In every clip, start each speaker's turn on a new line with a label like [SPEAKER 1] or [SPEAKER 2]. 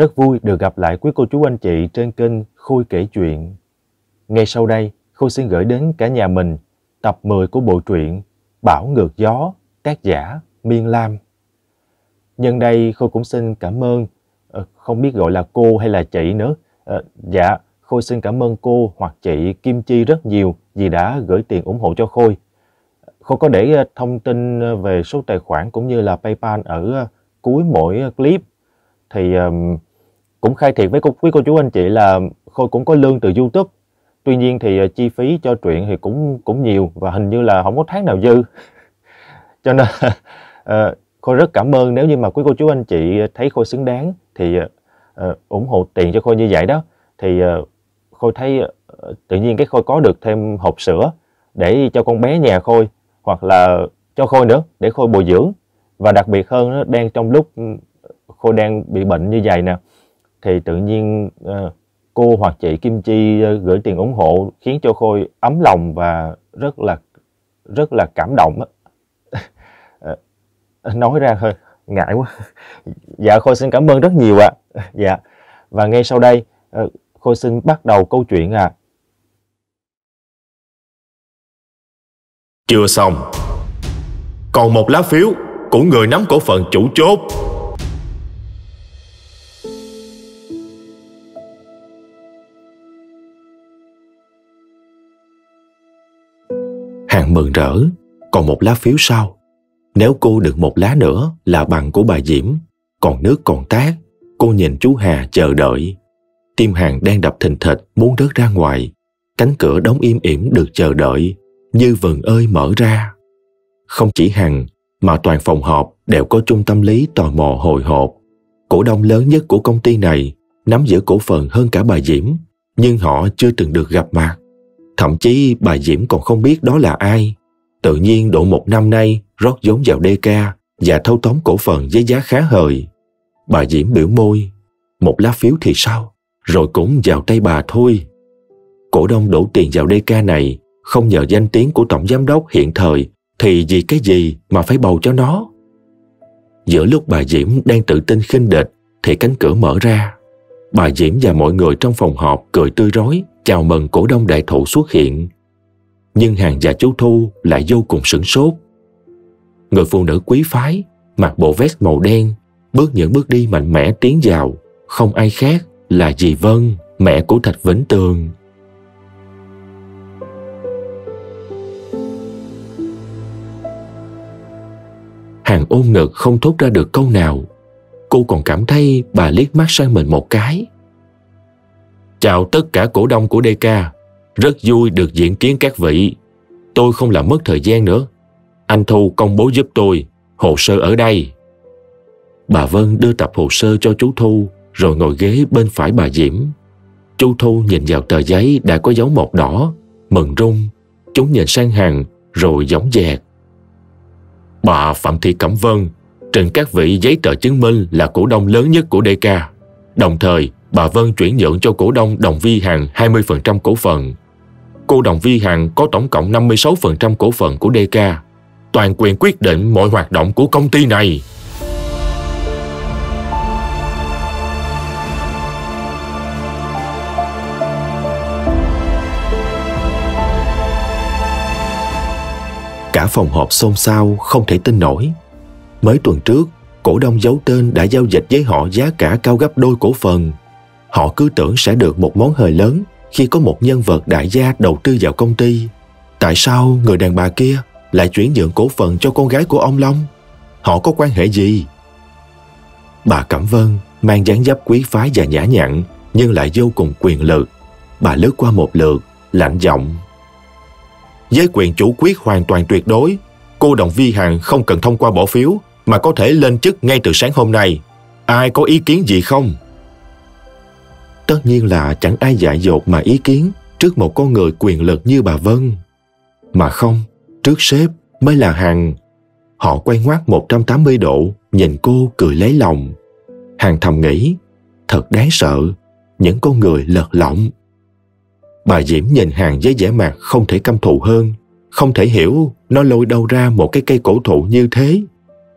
[SPEAKER 1] Rất vui được gặp lại quý cô chú anh chị trên kênh Khôi kể chuyện. Ngay sau đây, Khôi xin gửi đến cả nhà mình tập 10 của bộ truyện Bảo ngược gió, tác giả Miên Lam. Nhân đây Khôi cũng xin cảm ơn, ờ, không biết gọi là cô hay là chị nữa. À, dạ, Khôi xin cảm ơn cô hoặc chị Kim Chi rất nhiều vì đã gửi tiền ủng hộ cho Khôi. Khôi có để ờ, thông tin về số tài khoản cũng như là PayPal ở cuối mỗi clip thì um, cũng khai thiệt với cô, quý cô chú anh chị là Khôi cũng có lương từ YouTube. Tuy nhiên thì ờ, chi phí cho truyện thì cũng cũng nhiều và hình như là không có tháng nào dư. Cho nên uh, Khôi rất cảm ơn nếu như mà quý cô chú anh chị thấy Khôi xứng đáng thì uh, ủng hộ tiền cho Khôi như vậy đó. Thì uh, Khôi thấy uh, tự nhiên cái Khôi có được thêm hộp sữa để cho con bé nhà Khôi hoặc là cho Khôi nữa để Khôi bồi dưỡng. Và đặc biệt hơn đang trong lúc ừ, Khôi đang bị bệnh như vậy nè thì tự nhiên uh, cô hoặc chị Kim Chi uh, gửi tiền ủng hộ khiến cho Khôi ấm lòng và rất là rất là cảm động ờ, nói ra hơi ngại quá. dạ Khôi xin cảm ơn rất nhiều ạ. À. Dạ. Và ngay sau đây uh, Khôi xin bắt đầu câu chuyện à.
[SPEAKER 2] Chưa xong. Còn một lá phiếu của người nắm cổ phần chủ chốt Hàng mừng rỡ, còn một lá phiếu sau. Nếu cô được một lá nữa là bằng của bà Diễm, còn nước còn tát, cô nhìn chú Hà chờ đợi. Tim Hàng đang đập thình thịch muốn rớt ra ngoài. Cánh cửa đóng im ỉm được chờ đợi, như vườn ơi mở ra. Không chỉ Hằng, mà toàn phòng họp đều có trung tâm lý tò mò hồi hộp. Cổ đông lớn nhất của công ty này nắm giữ cổ phần hơn cả bà Diễm, nhưng họ chưa từng được gặp mặt. Thậm chí bà Diễm còn không biết đó là ai. Tự nhiên độ một năm nay rót vốn vào DK và thâu tóm cổ phần với giá khá hời. Bà Diễm biểu môi, một lá phiếu thì sao, rồi cũng vào tay bà thôi. Cổ đông đổ tiền vào DK này không nhờ danh tiếng của tổng giám đốc hiện thời thì vì cái gì mà phải bầu cho nó. Giữa lúc bà Diễm đang tự tin khinh địch thì cánh cửa mở ra. Bà Diễm và mọi người trong phòng họp cười tươi rói chào mừng cổ đông đại thụ xuất hiện. Nhưng hàng và chú Thu lại vô cùng sửng sốt. Người phụ nữ quý phái, mặc bộ vest màu đen, bước những bước đi mạnh mẽ tiến vào, không ai khác là dì Vân, mẹ của Thạch Vĩnh Tường. Hàng ôm ngực không thốt ra được câu nào. Cô còn cảm thấy bà liếc mắt sang mình một cái. Chào tất cả cổ đông của DK. Rất vui được diễn kiến các vị. Tôi không làm mất thời gian nữa. Anh Thu công bố giúp tôi. Hồ sơ ở đây. Bà Vân đưa tập hồ sơ cho chú Thu rồi ngồi ghế bên phải bà Diễm. Chú Thu nhìn vào tờ giấy đã có dấu mộc đỏ, mừng rung. Chúng nhìn sang hàng rồi giống dẹt. Bà Phạm Thị Cẩm Vân trình các vị giấy tờ chứng minh là cổ đông lớn nhất của DK. Đồng thời, bà Vân chuyển nhượng cho cổ đông Đồng Vi Hằng 20% cổ phần. Cô Đồng Vi Hằng có tổng cộng 56% cổ phần của DK. Toàn quyền quyết định mọi hoạt động của công ty này. Cả phòng họp xôn xao không thể tin nổi. Mới tuần trước, cổ đông giấu tên đã giao dịch với họ giá cả cao gấp đôi cổ phần. Họ cứ tưởng sẽ được một món hời lớn khi có một nhân vật đại gia đầu tư vào công ty. Tại sao người đàn bà kia lại chuyển nhượng cổ phần cho con gái của ông Long? Họ có quan hệ gì? Bà Cẩm Vân mang dáng dấp quý phái và nhã nhặn nhưng lại vô cùng quyền lực. Bà lướt qua một lượt, lạnh giọng. Với quyền chủ quyết hoàn toàn tuyệt đối, cô Đồng Vi Hằng không cần thông qua bỏ phiếu mà có thể lên chức ngay từ sáng hôm nay. Ai có ý kiến gì không? Tất nhiên là chẳng ai dại dột mà ý kiến trước một con người quyền lực như bà Vân. Mà không, trước sếp mới là Hằng. Họ quay ngoắt 180 độ, nhìn cô cười lấy lòng. Hằng thầm nghĩ, thật đáng sợ, những con người lật lọng. Bà Diễm nhìn Hằng với vẻ mặt không thể căm thù hơn, không thể hiểu nó lôi đâu ra một cái cây cổ thụ như thế.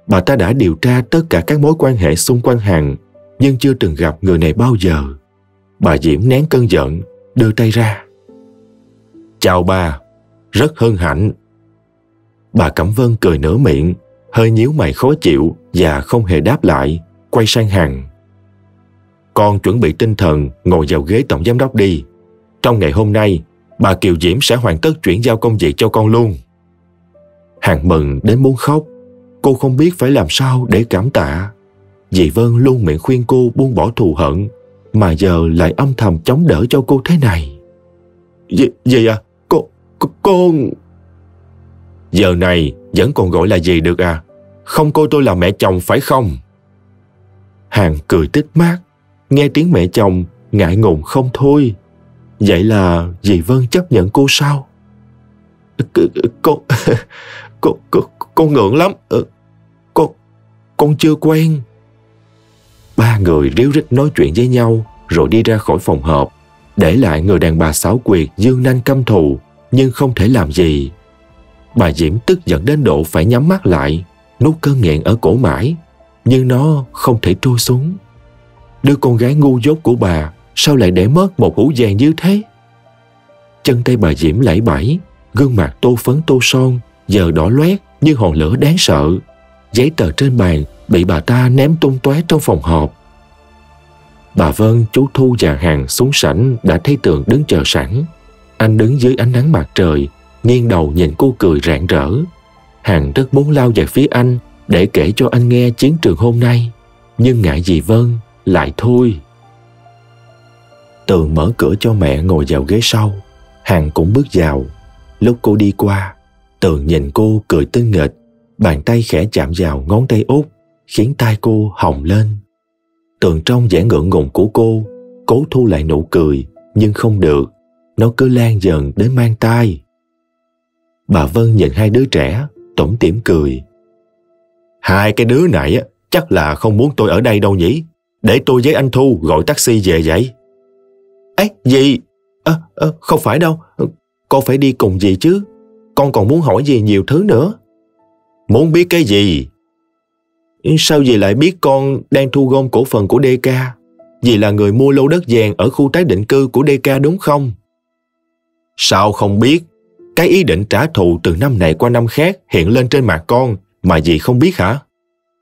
[SPEAKER 2] Bà ta đã điều tra tất cả các mối quan hệ xung quanh Hằng nhưng chưa từng gặp người này bao giờ. Bà Diễm nén cơn giận, đưa tay ra. Chào bà, rất hân hạnh. Bà Cẩm Vân cười nửa miệng, hơi nhíu mày khó chịu và không hề đáp lại, quay sang Hằng. Con chuẩn bị tinh thần ngồi vào ghế tổng giám đốc đi. Trong ngày hôm nay, bà Kiều Diễm sẽ hoàn tất chuyển giao công việc cho con luôn. Hằng mừng đến muốn khóc. Cô không biết phải làm sao để cảm tạ. Dì Vân luôn miệng khuyên cô buông bỏ thù hận, mà giờ lại âm thầm chống đỡ cho cô thế này. Gì, gì à, cô con... Giờ này vẫn còn gọi là gì được à? Không coi tôi là mẹ chồng phải không? Hàng cười tích mát, nghe tiếng mẹ chồng ngại ngùng không thôi. Vậy là dì Vân chấp nhận cô sao? Con, con, con, con ngượng lắm. Ờ, cô con, con chưa quen. Ba người ríu rít nói chuyện với nhau rồi đi ra khỏi phòng họp, để lại người đàn bà xáo quyệt dương nanh căm thù nhưng không thể làm gì. Bà Diễm tức giận đến độ phải nhắm mắt lại, nuốt cơn nghẹn ở cổ mãi, nhưng nó không thể trôi xuống. Đứa con gái ngu dốt của bà sao lại để mất một hũ vàng như thế? Chân tay bà Diễm lẫy bẫy, gương mặt tô phấn tô son, giờ đỏ loét như hòn lửa đáng sợ. Giấy tờ trên bàn bị bà ta ném tung tóe trong phòng họp. Bà Vân, chú Thu và Hàng xuống sảnh đã thấy Tường đứng chờ sẵn. Anh đứng dưới ánh nắng mặt trời, nghiêng đầu nhìn cô cười rạng rỡ. Hàng rất muốn lao về phía anh để kể cho anh nghe chiến trường hôm nay. Nhưng ngại gì Vân, lại thôi. Tường mở cửa cho mẹ ngồi vào ghế sau. Hàng cũng bước vào. Lúc cô đi qua, Tường nhìn cô cười tinh nghịch, bàn tay khẽ chạm vào ngón tay út, khiến tai cô hồng lên. Tường trong vẻ ngượng ngùng của cô, cố thu lại nụ cười, nhưng không được. Nó cứ lan dần đến mang tai. Bà Vân nhìn hai đứa trẻ, tủm tỉm cười. Hai cái đứa này chắc là không muốn tôi ở đây đâu nhỉ? Để tôi với anh Thu gọi taxi về vậy. Ấy, gì? À, à, không phải đâu, con phải đi cùng gì chứ. Con còn muốn hỏi gì nhiều thứ nữa. Muốn biết cái gì? Sao dì lại biết con đang thu gom cổ phần của DK? Dì là người mua lô đất vàng ở khu tái định cư của DK đúng không? Sao không biết? Cái ý định trả thù từ năm này qua năm khác hiện lên trên mặt con mà dì không biết hả?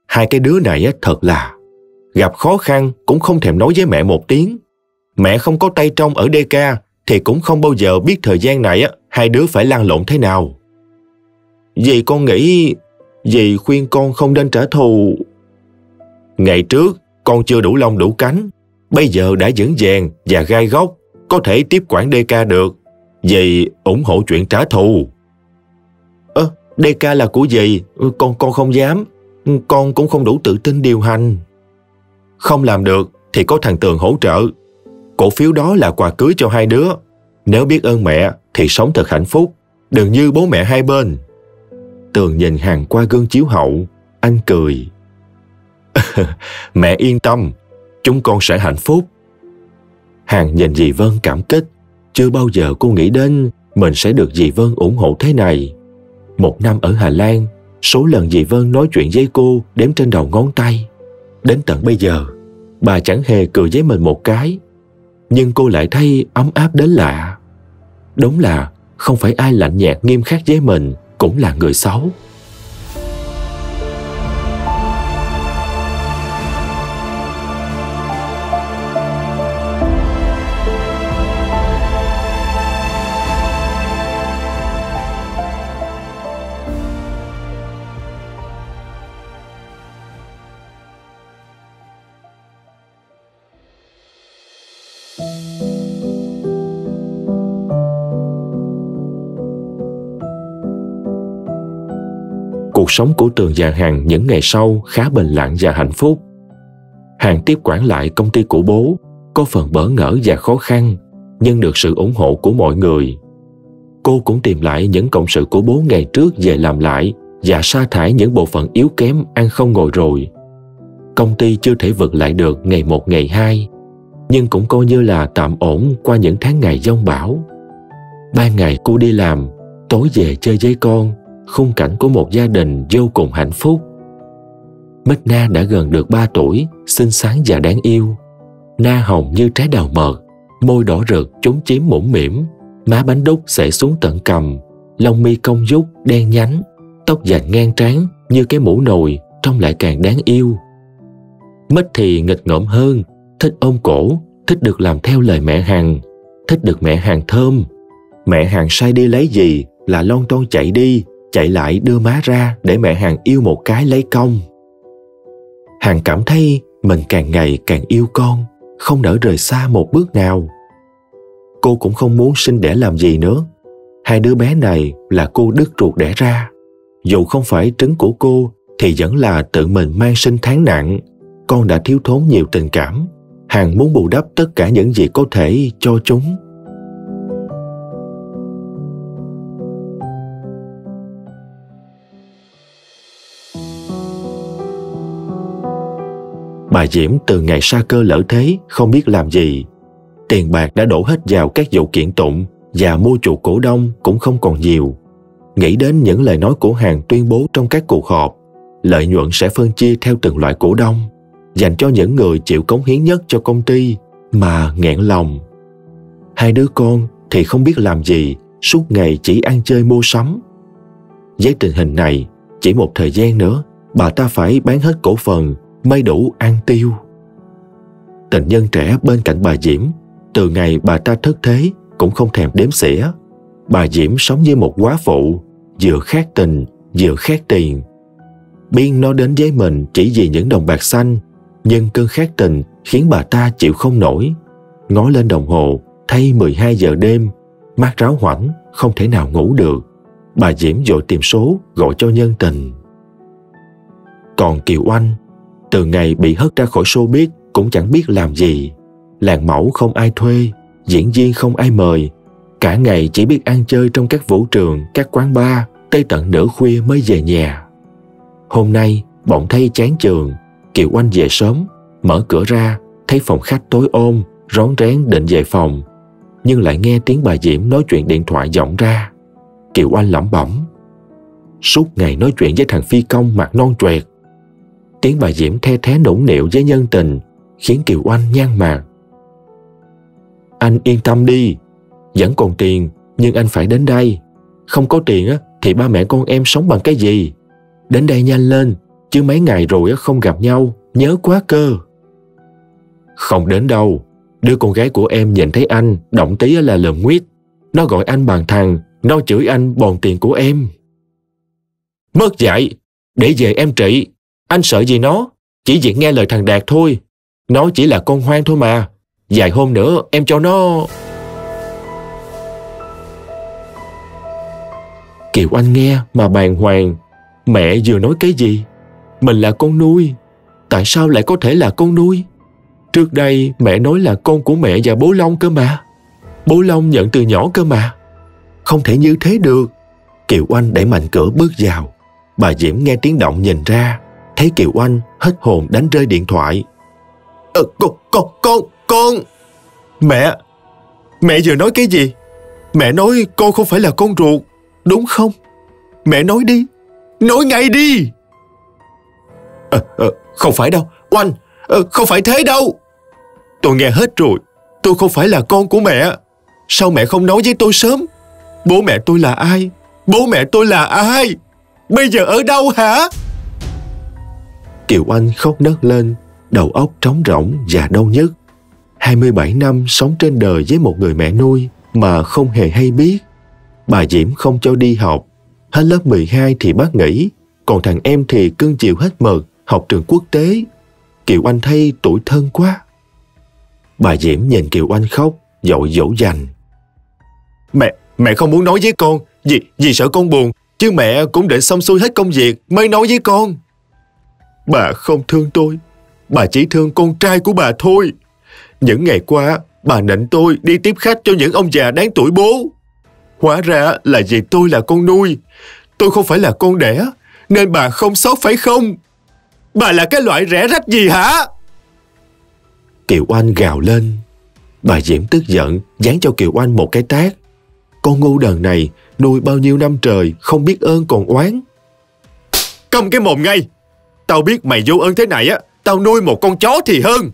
[SPEAKER 2] Hai cái đứa này thật là gặp khó khăn cũng không thèm nói với mẹ một tiếng. Mẹ không có tay trong ở DK thì cũng không bao giờ biết thời gian này hai đứa phải lan lộn thế nào. Dì con nghĩ Dì khuyên con không nên trả thù. Ngày trước, con chưa đủ lông đủ cánh. Bây giờ đã vững vàng và gai góc, có thể tiếp quản DK được. Dì ủng hộ chuyện trả thù. Ơ, à, DK là của dì, con con không dám. Con cũng không đủ tự tin điều hành. Không làm được thì có thằng Tường hỗ trợ. Cổ phiếu đó là quà cưới cho hai đứa. Nếu biết ơn mẹ thì sống thật hạnh phúc. Đừng như bố mẹ hai bên. Tường nhìn hàng qua gương chiếu hậu, anh cười. Mẹ yên tâm, chúng con sẽ hạnh phúc. Hàng nhìn dì Vân cảm kích, chưa bao giờ cô nghĩ đến mình sẽ được dì Vân ủng hộ thế này. Một năm ở Hà Lan, số lần dì Vân nói chuyện với cô đếm trên đầu ngón tay. Đến tận bây giờ, bà chẳng hề cười với mình một cái. Nhưng cô lại thấy ấm áp đến lạ. Đúng là không phải ai lạnh nhạt nghiêm khắc với mình cũng là người xấu. Cuộc sống của Tường và Hằng những ngày sau khá bình lặng và hạnh phúc. Hằng tiếp quản lại công ty của bố, có phần bỡ ngỡ và khó khăn, nhưng được sự ủng hộ của mọi người. Cô cũng tìm lại những cộng sự của bố ngày trước về làm lại và sa thải những bộ phận yếu kém ăn không ngồi rồi. Công ty chưa thể vượt lại được ngày một ngày hai, nhưng cũng coi như là tạm ổn qua những tháng ngày giông bão. Ban ngày cô đi làm, tối về chơi với con, khung cảnh của một gia đình vô cùng hạnh phúc Bích Na đã gần được 3 tuổi, xinh xắn và đáng yêu. Na hồng như trái đào mật, môi đỏ rực chúng chiếm mũm mỉm, má bánh đúc xệ xuống tận cầm, lông mi cong dút đen nhánh, tóc dành ngang trán như cái mũ nồi trông lại càng đáng yêu. Mít thì nghịch ngợm hơn, thích ôm cổ, thích được làm theo lời mẹ Hằng, thích được mẹ Hằng thơm. Mẹ Hằng sai đi lấy gì là lon ton chạy đi, chạy lại đưa má ra để mẹ Hằng yêu một cái lấy công. Hằng cảm thấy mình càng ngày càng yêu con, không nỡ rời xa một bước nào. Cô cũng không muốn sinh đẻ làm gì nữa. Hai đứa bé này là cô đứt ruột đẻ ra. Dù không phải trứng của cô thì vẫn là tự mình mang sinh tháng nặng. Con đã thiếu thốn nhiều tình cảm. Hằng muốn bù đắp tất cả những gì có thể cho chúng. Bà Diễm từ ngày sa cơ lỡ thế không biết làm gì. Tiền bạc đã đổ hết vào các vụ kiện tụng và mua chuộc cổ đông cũng không còn nhiều. Nghĩ đến những lời nói của hàng tuyên bố trong các cuộc họp, lợi nhuận sẽ phân chia theo từng loại cổ đông, dành cho những người chịu cống hiến nhất cho công ty mà nghẹn lòng. Hai đứa con thì không biết làm gì, suốt ngày chỉ ăn chơi mua sắm. Với tình hình này, chỉ một thời gian nữa, bà ta phải bán hết cổ phần mới đủ ăn tiêu. Tình nhân trẻ bên cạnh bà Diễm, từ ngày bà ta thất thế cũng không thèm đếm xỉa. Bà Diễm sống như một quá phụ, vừa khát tình, vừa khát tiền. Biên nó đến với mình chỉ vì những đồng bạc xanh, nhưng cơn khát tình khiến bà ta chịu không nổi. Ngó lên đồng hồ, thay 12 giờ đêm, mắt ráo hoảnh, không thể nào ngủ được. Bà Diễm dội tìm số gọi cho nhân tình. Còn Kiều Anh từ ngày bị hất ra khỏi showbiz cũng chẳng biết làm gì. Làng mẫu không ai thuê, diễn viên không ai mời. Cả ngày chỉ biết ăn chơi trong các vũ trường, các quán bar, tới tận nửa khuya mới về nhà. Hôm nay, bỗng thấy chán trường, Kiều Anh về sớm, mở cửa ra, thấy phòng khách tối ôm, rón rén định về phòng. Nhưng lại nghe tiếng bà Diễm nói chuyện điện thoại vọng ra. Kiều Anh lẩm bẩm. Suốt ngày nói chuyện với thằng Phi Công mặt non tuệt, tiếng bà Diễm the thế nũng nịu với nhân tình khiến Kiều Oanh nhan mạc. Anh yên tâm đi, vẫn còn tiền nhưng anh phải đến đây. Không có tiền á thì ba mẹ con em sống bằng cái gì? Đến đây nhanh lên, chứ mấy ngày rồi không gặp nhau, nhớ quá cơ. Không đến đâu, đứa con gái của em nhìn thấy anh, động tí là lờm nguyết. Nó gọi anh bằng thằng, nó chửi anh bòn tiền của em. Mất dạy, để về em trị, anh sợ gì nó? Chỉ việc nghe lời thằng Đạt thôi. Nó chỉ là con hoang thôi mà. Vài hôm nữa, em cho nó... Kiều Anh nghe mà bàng hoàng. Mẹ vừa nói cái gì? Mình là con nuôi. Tại sao lại có thể là con nuôi? Trước đây, mẹ nói là con của mẹ và bố Long cơ mà. Bố Long nhận từ nhỏ cơ mà. Không thể như thế được. Kiều Anh đẩy mạnh cửa bước vào. Bà Diễm nghe tiếng động nhìn ra thấy Kiều Anh hết hồn đánh rơi điện thoại. Ờ, con, con, con, con! Mẹ! Mẹ vừa nói cái gì? Mẹ nói con không phải là con ruột, đúng không? Mẹ nói đi! Nói ngay đi! À, à, không phải đâu, Oanh! À, không phải thế đâu! Tôi nghe hết rồi, tôi không phải là con của mẹ. Sao mẹ không nói với tôi sớm? Bố mẹ tôi là ai? Bố mẹ tôi là ai? Bây giờ ở đâu hả? Kiều Anh khóc nấc lên, đầu óc trống rỗng và đau nhức. 27 năm sống trên đời với một người mẹ nuôi mà không hề hay biết. Bà Diễm không cho đi học, hết lớp 12 thì bác nghỉ, còn thằng em thì cưng chiều hết mực, học trường quốc tế. Kiều Anh thấy tuổi thân quá. Bà Diễm nhìn Kiều Anh khóc, dội dỗ dành. Mẹ, mẹ không muốn nói với con, vì, vì sợ con buồn, chứ mẹ cũng định xong xuôi hết công việc mới nói với con. Bà không thương tôi, bà chỉ thương con trai của bà thôi. Những ngày qua, bà nịnh tôi đi tiếp khách cho những ông già đáng tuổi bố. Hóa ra là vì tôi là con nuôi. Tôi không phải là con đẻ, nên bà không sót phải không? Bà là cái loại rẻ rách gì hả? Kiều Oanh gào lên. Bà Diễm tức giận, dán cho Kiều Oanh một cái tát. Con ngu đần này nuôi bao nhiêu năm trời không biết ơn còn oán. Cầm cái mồm ngay, Tao biết mày vô ơn thế này á, tao nuôi một con chó thì hơn.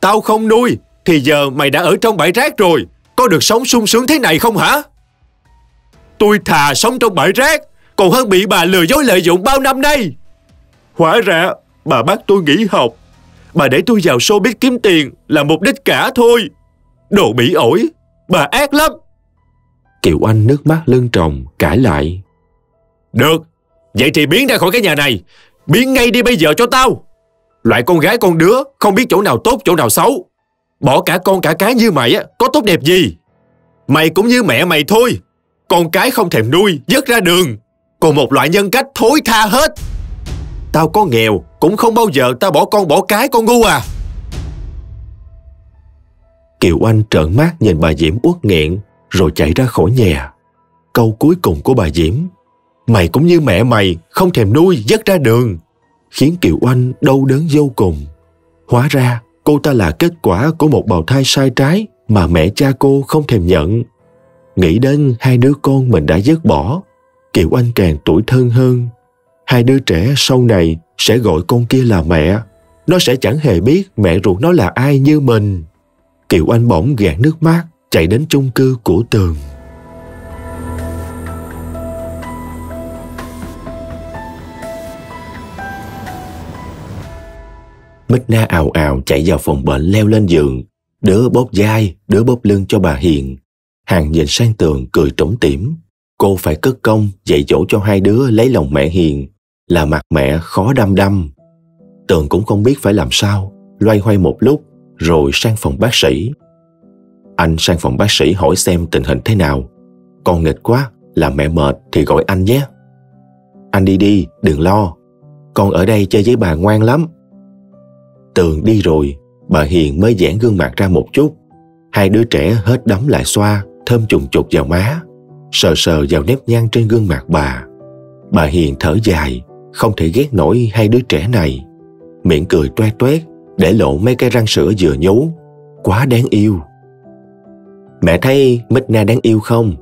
[SPEAKER 2] Tao không nuôi, thì giờ mày đã ở trong bãi rác rồi. Có được sống sung sướng thế này không hả? Tôi thà sống trong bãi rác, còn hơn bị bà lừa dối lợi dụng bao năm nay. Hóa ra, bà bắt tôi nghỉ học. Bà để tôi vào show biết kiếm tiền là mục đích cả thôi. Đồ bị ổi, bà ác lắm. Kiều Anh nước mắt lưng tròng, cãi lại. Được, vậy thì biến ra khỏi cái nhà này. Biến ngay đi bây giờ cho tao. Loại con gái con đứa không biết chỗ nào tốt chỗ nào xấu. Bỏ cả con cả cái như mày á, có tốt đẹp gì? Mày cũng như mẹ mày thôi. Con cái không thèm nuôi, dứt ra đường. Còn một loại nhân cách thối tha hết. Tao có nghèo, cũng không bao giờ tao bỏ con bỏ cái con ngu à. Kiều Anh trợn mắt nhìn bà Diễm uất nghẹn rồi chạy ra khỏi nhà. Câu cuối cùng của bà Diễm Mày cũng như mẹ mày không thèm nuôi dắt ra đường khiến Kiều Anh đau đớn vô cùng. Hóa ra cô ta là kết quả của một bào thai sai trái mà mẹ cha cô không thèm nhận. Nghĩ đến hai đứa con mình đã dứt bỏ, Kiều Anh càng tuổi thân hơn. Hai đứa trẻ sau này sẽ gọi con kia là mẹ. Nó sẽ chẳng hề biết mẹ ruột nó là ai như mình. Kiều Anh bỗng gạt nước mắt chạy đến chung cư của Tường. Mít Na ào ào chạy vào phòng bệnh leo lên giường, đứa bóp vai, đứa bóp lưng cho bà Hiền. Hàng nhìn sang tường cười trống tỉm. Cô phải cất công dạy dỗ cho hai đứa lấy lòng mẹ Hiền, là mặt mẹ khó đăm đăm. Tường cũng không biết phải làm sao, loay hoay một lúc rồi sang phòng bác sĩ. Anh sang phòng bác sĩ hỏi xem tình hình thế nào. Con nghịch quá, làm mẹ mệt thì gọi anh nhé. Anh đi đi, đừng lo. Con ở đây chơi với bà ngoan lắm, Tường đi rồi, bà Hiền mới giãn gương mặt ra một chút. Hai đứa trẻ hết đấm lại xoa, thơm trùng trục vào má, sờ sờ vào nếp nhăn trên gương mặt bà. Bà Hiền thở dài, không thể ghét nổi hai đứa trẻ này. Miệng cười toe toét, để lộ mấy cái răng sữa vừa nhú. Quá đáng yêu. Mẹ thấy Mít Na đáng yêu không?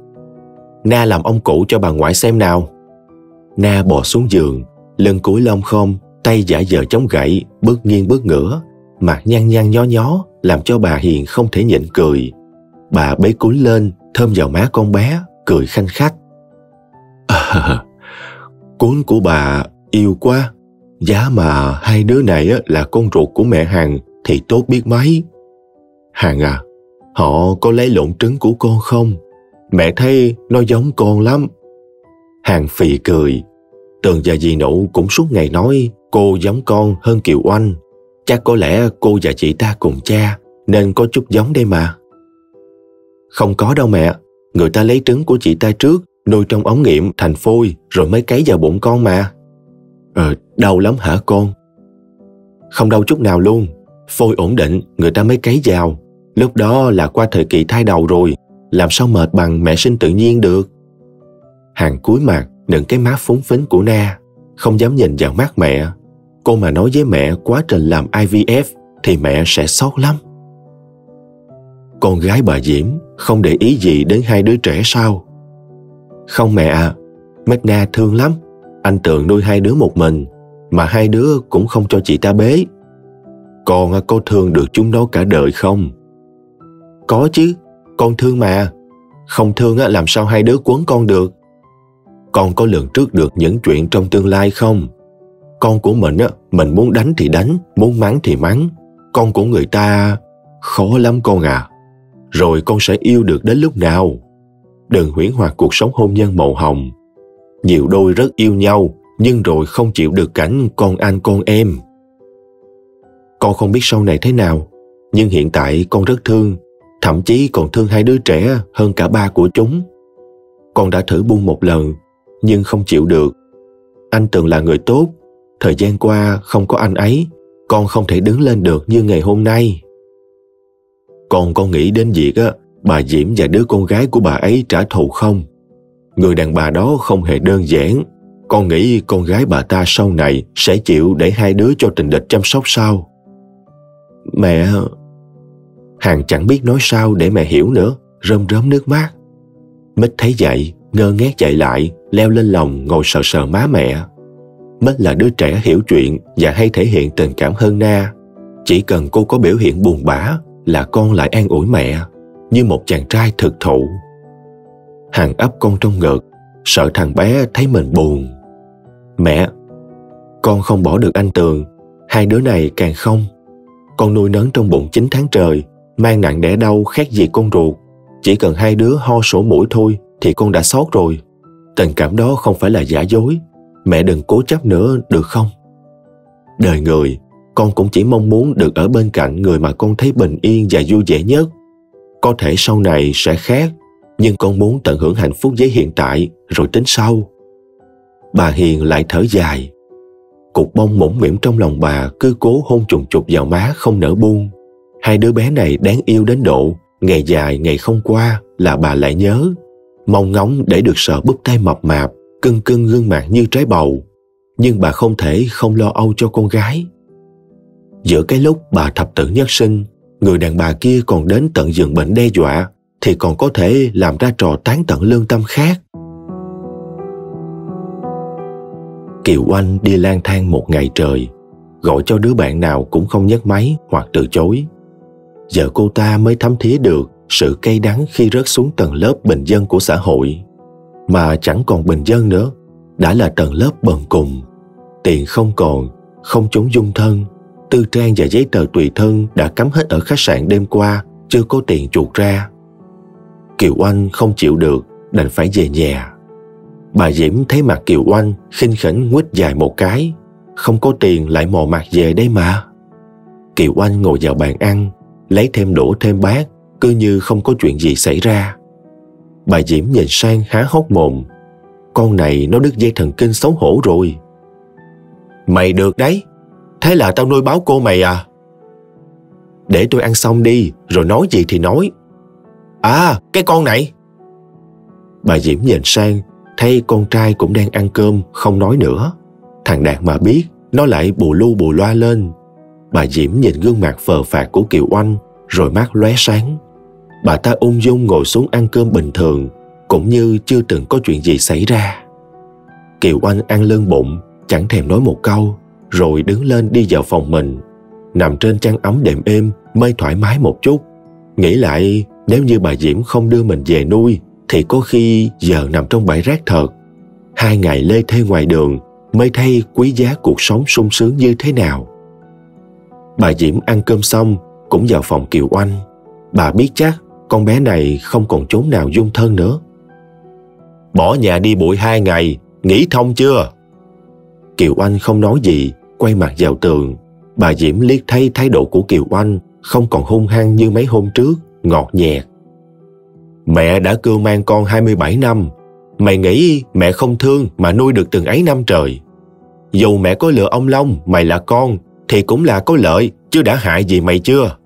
[SPEAKER 2] Na làm ông cụ cho bà ngoại xem nào. Na bò xuống giường, lưng cúi lông không, tay giả dờ chống gậy, bước nghiêng bước ngửa, mặt nhăn nhăn nhó nhó, làm cho bà Hiền không thể nhịn cười. Bà bế cúi lên, thơm vào má con bé, cười khanh khách. À, cuốn của bà yêu quá, giá mà hai đứa này là con ruột của mẹ Hằng thì tốt biết mấy. Hằng à, họ có lấy lộn trứng của con không? Mẹ thấy nó giống con lắm. Hàng phì cười, Tường và dì nụ cũng suốt ngày nói cô giống con hơn Kiều Oanh. Chắc có lẽ cô và chị ta cùng cha nên có chút giống đây mà. Không có đâu mẹ, người ta lấy trứng của chị ta trước nuôi trong ống nghiệm thành phôi rồi mới cấy vào bụng con mà. Ờ, đau lắm hả con? Không đau chút nào luôn. Phôi ổn định, người ta mới cấy vào. Lúc đó là qua thời kỳ thai đầu rồi, làm sao mệt bằng mẹ sinh tự nhiên được. Hàng cuối mặt, đựng cái má phúng phính của Na, không dám nhìn vào mắt mẹ. Cô mà nói với mẹ quá trình làm IVF thì mẹ sẽ sốc lắm. Con gái bà Diễm không để ý gì đến hai đứa trẻ sao? Không mẹ à, Na thương lắm. Anh Tường nuôi hai đứa một mình, mà hai đứa cũng không cho chị ta bế. Con có thương được chúng nó cả đời không? Có chứ, con thương mà. Không thương làm sao hai đứa quấn con được con có lường trước được những chuyện trong tương lai không? Con của mình á, mình muốn đánh thì đánh, muốn mắng thì mắng. Con của người ta khó lắm con à. Rồi con sẽ yêu được đến lúc nào? Đừng huyễn hoặc cuộc sống hôn nhân màu hồng. Nhiều đôi rất yêu nhau, nhưng rồi không chịu được cảnh con anh con em. Con không biết sau này thế nào, nhưng hiện tại con rất thương. Thậm chí còn thương hai đứa trẻ hơn cả ba của chúng. Con đã thử buông một lần nhưng không chịu được. Anh từng là người tốt, thời gian qua không có anh ấy, con không thể đứng lên được như ngày hôm nay. còn Con nghĩ đến việc á, bà Diễm và đứa con gái của bà ấy trả thù không? Người đàn bà đó không hề đơn giản. Con nghĩ con gái bà ta sau này sẽ chịu để hai đứa cho tình địch chăm sóc sao? Mẹ... Hàng chẳng biết nói sao để mẹ hiểu nữa, rơm rớm nước mắt. Mít thấy vậy, ngơ ngác chạy lại, leo lên lòng ngồi sờ sờ má mẹ. mới là đứa trẻ hiểu chuyện và hay thể hiện tình cảm hơn Na. Chỉ cần cô có biểu hiện buồn bã là con lại an ủi mẹ như một chàng trai thực thụ. Hằng ấp con trong ngực, sợ thằng bé thấy mình buồn. Mẹ, con không bỏ được anh Tường, hai đứa này càng không. Con nuôi nấng trong bụng 9 tháng trời, mang nặng đẻ đau khác gì con ruột. Chỉ cần hai đứa ho sổ mũi thôi thì con đã sót rồi. Tình cảm đó không phải là giả dối. Mẹ đừng cố chấp nữa được không? Đời người, con cũng chỉ mong muốn được ở bên cạnh người mà con thấy bình yên và vui vẻ nhất. Có thể sau này sẽ khác, nhưng con muốn tận hưởng hạnh phúc với hiện tại rồi tính sau. Bà Hiền lại thở dài. Cục bông mỏng mỉm trong lòng bà cứ cố hôn trùng trục vào má không nở buông. Hai đứa bé này đáng yêu đến độ ngày dài ngày không qua là bà lại nhớ. Mong ngóng để được sợ búp tay mập mạp, cưng cưng gương mặt như trái bầu. Nhưng bà không thể không lo âu cho con gái. Giữa cái lúc bà thập tử nhất sinh, người đàn bà kia còn đến tận giường bệnh đe dọa, thì còn có thể làm ra trò tán tận lương tâm khác. Kiều Oanh đi lang thang một ngày trời, gọi cho đứa bạn nào cũng không nhấc máy hoặc từ chối. Giờ cô ta mới thấm thía được sự cay đắng khi rớt xuống tầng lớp bình dân của xã hội. Mà chẳng còn bình dân nữa, đã là tầng lớp bần cùng. Tiền không còn, không chống dung thân, tư trang và giấy tờ tùy thân đã cắm hết ở khách sạn đêm qua, chưa có tiền chuột ra. Kiều Oanh không chịu được, đành phải về nhà. Bà Diễm thấy mặt Kiều Oanh khinh khỉnh nguýt dài một cái, không có tiền lại mò mặt về đây mà. Kiều Oanh ngồi vào bàn ăn, lấy thêm đũa thêm bát, cứ như không có chuyện gì xảy ra. Bà Diễm nhìn sang há hốc mồm. Con này nó đứt dây thần kinh xấu hổ rồi. Mày được đấy, thế là tao nuôi báo cô mày à? Để tôi ăn xong đi, rồi nói gì thì nói. À, cái con này. Bà Diễm nhìn sang, thấy con trai cũng đang ăn cơm, không nói nữa. Thằng Đạt mà biết, nó lại bù lu bù loa lên. Bà Diễm nhìn gương mặt phờ phạt của Kiều Oanh, rồi mắt lóe sáng. Bà ta ung dung ngồi xuống ăn cơm bình thường, cũng như chưa từng có chuyện gì xảy ra. Kiều Oanh ăn lưng bụng, chẳng thèm nói một câu, rồi đứng lên đi vào phòng mình. Nằm trên chăn ấm đệm êm, mây thoải mái một chút. Nghĩ lại, nếu như bà Diễm không đưa mình về nuôi, thì có khi giờ nằm trong bãi rác thật. Hai ngày lê thê ngoài đường mới thấy quý giá cuộc sống sung sướng như thế nào. Bà Diễm ăn cơm xong cũng vào phòng Kiều Oanh. Bà biết chắc con bé này không còn chốn nào dung thân nữa. Bỏ nhà đi bụi hai ngày, nghĩ thông chưa? Kiều Anh không nói gì, quay mặt vào tường. Bà Diễm liếc thấy thái độ của Kiều Anh không còn hung hăng như mấy hôm trước, ngọt nhạt. Mẹ đã cưu mang con 27 năm. Mày nghĩ mẹ không thương mà nuôi được từng ấy năm trời. Dù mẹ có lựa ông Long, mày là con, thì cũng là có lợi, chứ đã hại gì mày chưa?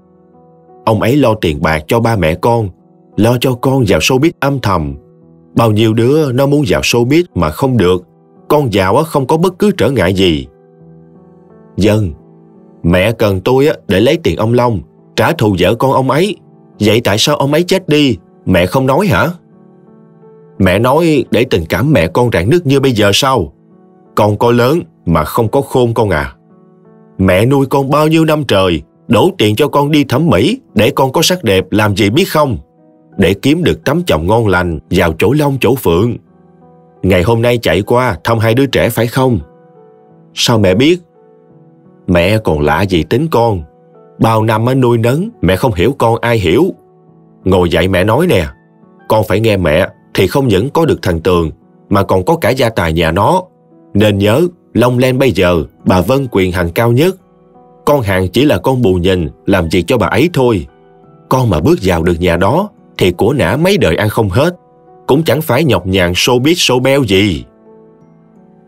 [SPEAKER 2] Ông ấy lo tiền bạc cho ba mẹ con, lo cho con vào showbiz âm thầm. Bao nhiêu đứa nó muốn vào showbiz mà không được, con vào không có bất cứ trở ngại gì. Dân, mẹ cần tôi để lấy tiền ông Long, trả thù vợ con ông ấy. Vậy tại sao ông ấy chết đi, mẹ không nói hả? Mẹ nói để tình cảm mẹ con rạn nứt như bây giờ sao? Con có lớn mà không có khôn con à. Mẹ nuôi con bao nhiêu năm trời, đổ tiền cho con đi thẩm mỹ để con có sắc đẹp làm gì biết không? Để kiếm được tấm chồng ngon lành vào chỗ long chỗ phượng. Ngày hôm nay chạy qua thăm hai đứa trẻ phải không? Sao mẹ biết? Mẹ còn lạ gì tính con. Bao năm mới nuôi nấng, mẹ không hiểu con ai hiểu. Ngồi dậy mẹ nói nè, con phải nghe mẹ thì không những có được thằng Tường mà còn có cả gia tài nhà nó. Nên nhớ, Long Len bây giờ bà Vân quyền hành cao nhất. Con hàng chỉ là con bù nhìn làm việc cho bà ấy thôi. Con mà bước vào được nhà đó thì của nã mấy đời ăn không hết. Cũng chẳng phải nhọc nhằn showbiz showbeo gì.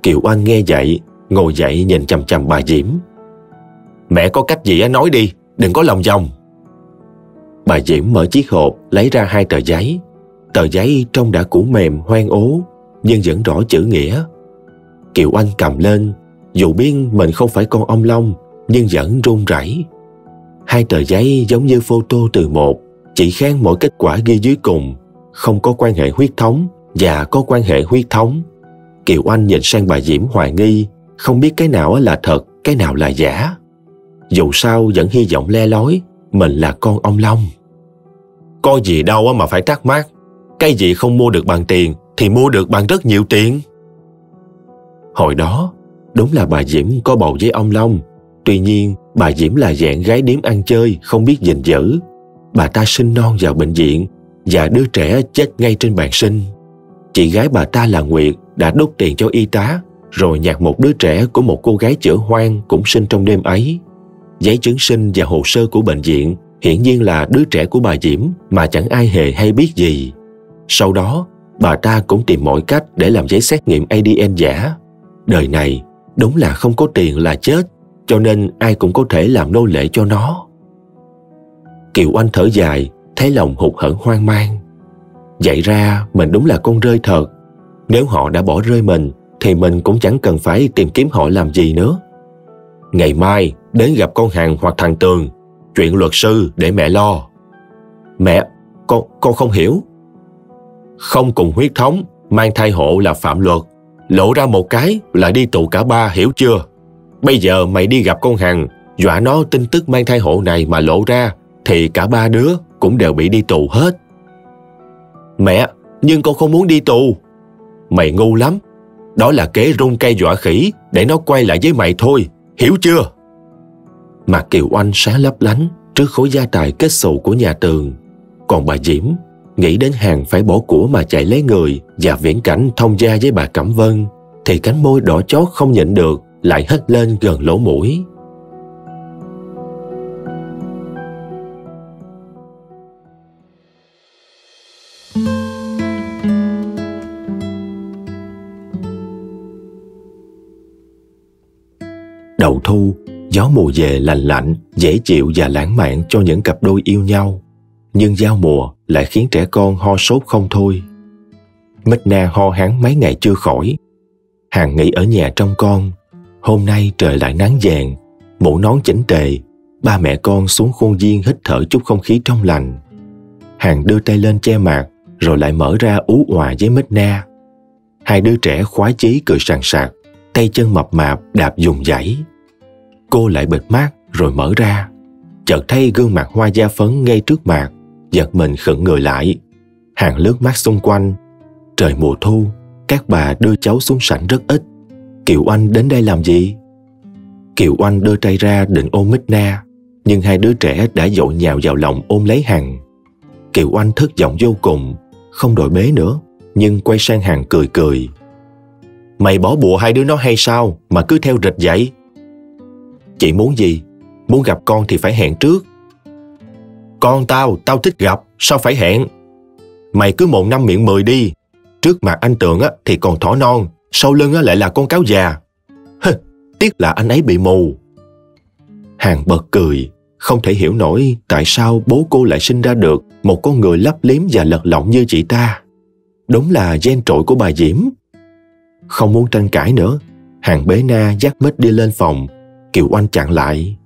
[SPEAKER 2] Kiều Anh nghe vậy, ngồi dậy nhìn chằm chằm bà Diễm. Mẹ có cách gì á nói đi, đừng có lòng vòng. Bà Diễm mở chiếc hộp lấy ra hai tờ giấy. Tờ giấy trông đã cũ mềm hoang ố, nhưng vẫn rõ chữ nghĩa. Kiều Anh cầm lên, dù biết mình không phải con ông Long, nhưng vẫn run rẩy. Hai tờ giấy giống như photo từ một, chỉ khác mỗi kết quả ghi dưới cùng, không có quan hệ huyết thống và có quan hệ huyết thống. Kiều Anh nhìn sang bà Diễm hoài nghi, không biết cái nào là thật, cái nào là giả. Dù sao vẫn hy vọng le lói, mình là con ông Long. Có gì đâu mà phải thắc mắc. Cái gì không mua được bằng tiền thì mua được bằng rất nhiều tiền. Hồi đó, đúng là bà Diễm có bầu với ông Long. Tuy nhiên, bà Diễm là dạng gái điếm ăn chơi, không biết gìn giữ. Bà ta sinh non vào bệnh viện và đứa trẻ chết ngay trên bàn sinh. Chị gái bà ta là Nguyệt đã đốt tiền cho y tá rồi nhặt một đứa trẻ của một cô gái chữa hoang cũng sinh trong đêm ấy. Giấy chứng sinh và hồ sơ của bệnh viện hiển nhiên là đứa trẻ của bà Diễm mà chẳng ai hề hay biết gì. Sau đó, bà ta cũng tìm mọi cách để làm giấy xét nghiệm ADN giả. Đời này, đúng là không có tiền là chết, cho nên ai cũng có thể làm nô lệ cho nó. Kiều Anh thở dài, thấy lòng hụt hẫng hoang mang. Vậy ra mình đúng là con rơi thật. Nếu họ đã bỏ rơi mình, thì mình cũng chẳng cần phải tìm kiếm họ làm gì nữa. Ngày mai, đến gặp con hàng hoặc thằng Tường, chuyện luật sư để mẹ lo. Mẹ, con, con không hiểu. Không cùng huyết thống, mang thai hộ là phạm luật. Lộ ra một cái là đi tù cả ba, hiểu chưa? Bây giờ mày đi gặp con Hằng, dọa nó tin tức mang thai hộ này mà lộ ra, thì cả ba đứa cũng đều bị đi tù hết. Mẹ, nhưng con không muốn đi tù. Mày ngu lắm. Đó là kế rung cây dọa khỉ để nó quay lại với mày thôi, hiểu chưa? Mặt Kiều Oanh sáng lấp lánh trước khối gia tài kết xù của nhà tường. Còn bà Diễm nghĩ đến hàng phải bỏ của mà chạy lấy người và viễn cảnh thông gia với bà Cẩm Vân thì cánh môi đỏ chót không nhịn được lại hất lên gần lỗ mũi. Đầu thu, gió mùa về lành lạnh, dễ chịu và lãng mạn cho những cặp đôi yêu nhau. Nhưng giao mùa lại khiến trẻ con ho sốt không thôi. Mít na ho hán mấy ngày chưa khỏi. Hàng nghỉ ở nhà trong con. Hôm nay trời lại nắng vàng, mũ nón chỉnh tề. Ba mẹ con xuống khuôn viên hít thở chút không khí trong lành. Hàng đưa tay lên che mặt, rồi lại mở ra ú òa với mít na. Hai đứa trẻ khoái chí cười sàn sạc, tay chân mập mạp đạp dùng dãy. Cô lại bịt mắt rồi mở ra. Chợt thấy gương mặt hoa da phấn ngay trước mặt, giật mình khựng người lại. Hàng lướt mắt xung quanh. Trời mùa thu, các bà đưa cháu xuống sảnh rất ít. Kiều Anh đến đây làm gì? Kiều Anh đưa tay ra định ôm Mít Na, nhưng hai đứa trẻ đã dội nhào vào lòng ôm lấy Hằng. Kiều Anh thất vọng vô cùng, không đổi bế nữa, nhưng quay sang Hằng cười cười. Mày bỏ bùa hai đứa nó hay sao mà cứ theo rịch vậy? Chị muốn gì? Muốn gặp con thì phải hẹn trước. Con tao, tao thích gặp, sao phải hẹn? Mày cứ một năm miệng mười đi. Trước mặt anh Tượng á, thì còn thỏ non, sau lưng lại là con cáo già. Hừ, tiếc là anh ấy bị mù. Hàng bật cười, không thể hiểu nổi tại sao bố cô lại sinh ra được một con người lấp liếm và lật lọng như chị ta. Đúng là gen trội của bà Diễm. Không muốn tranh cãi nữa, hàng bế na dắt mít đi lên phòng Kiều Oanh chặn lại.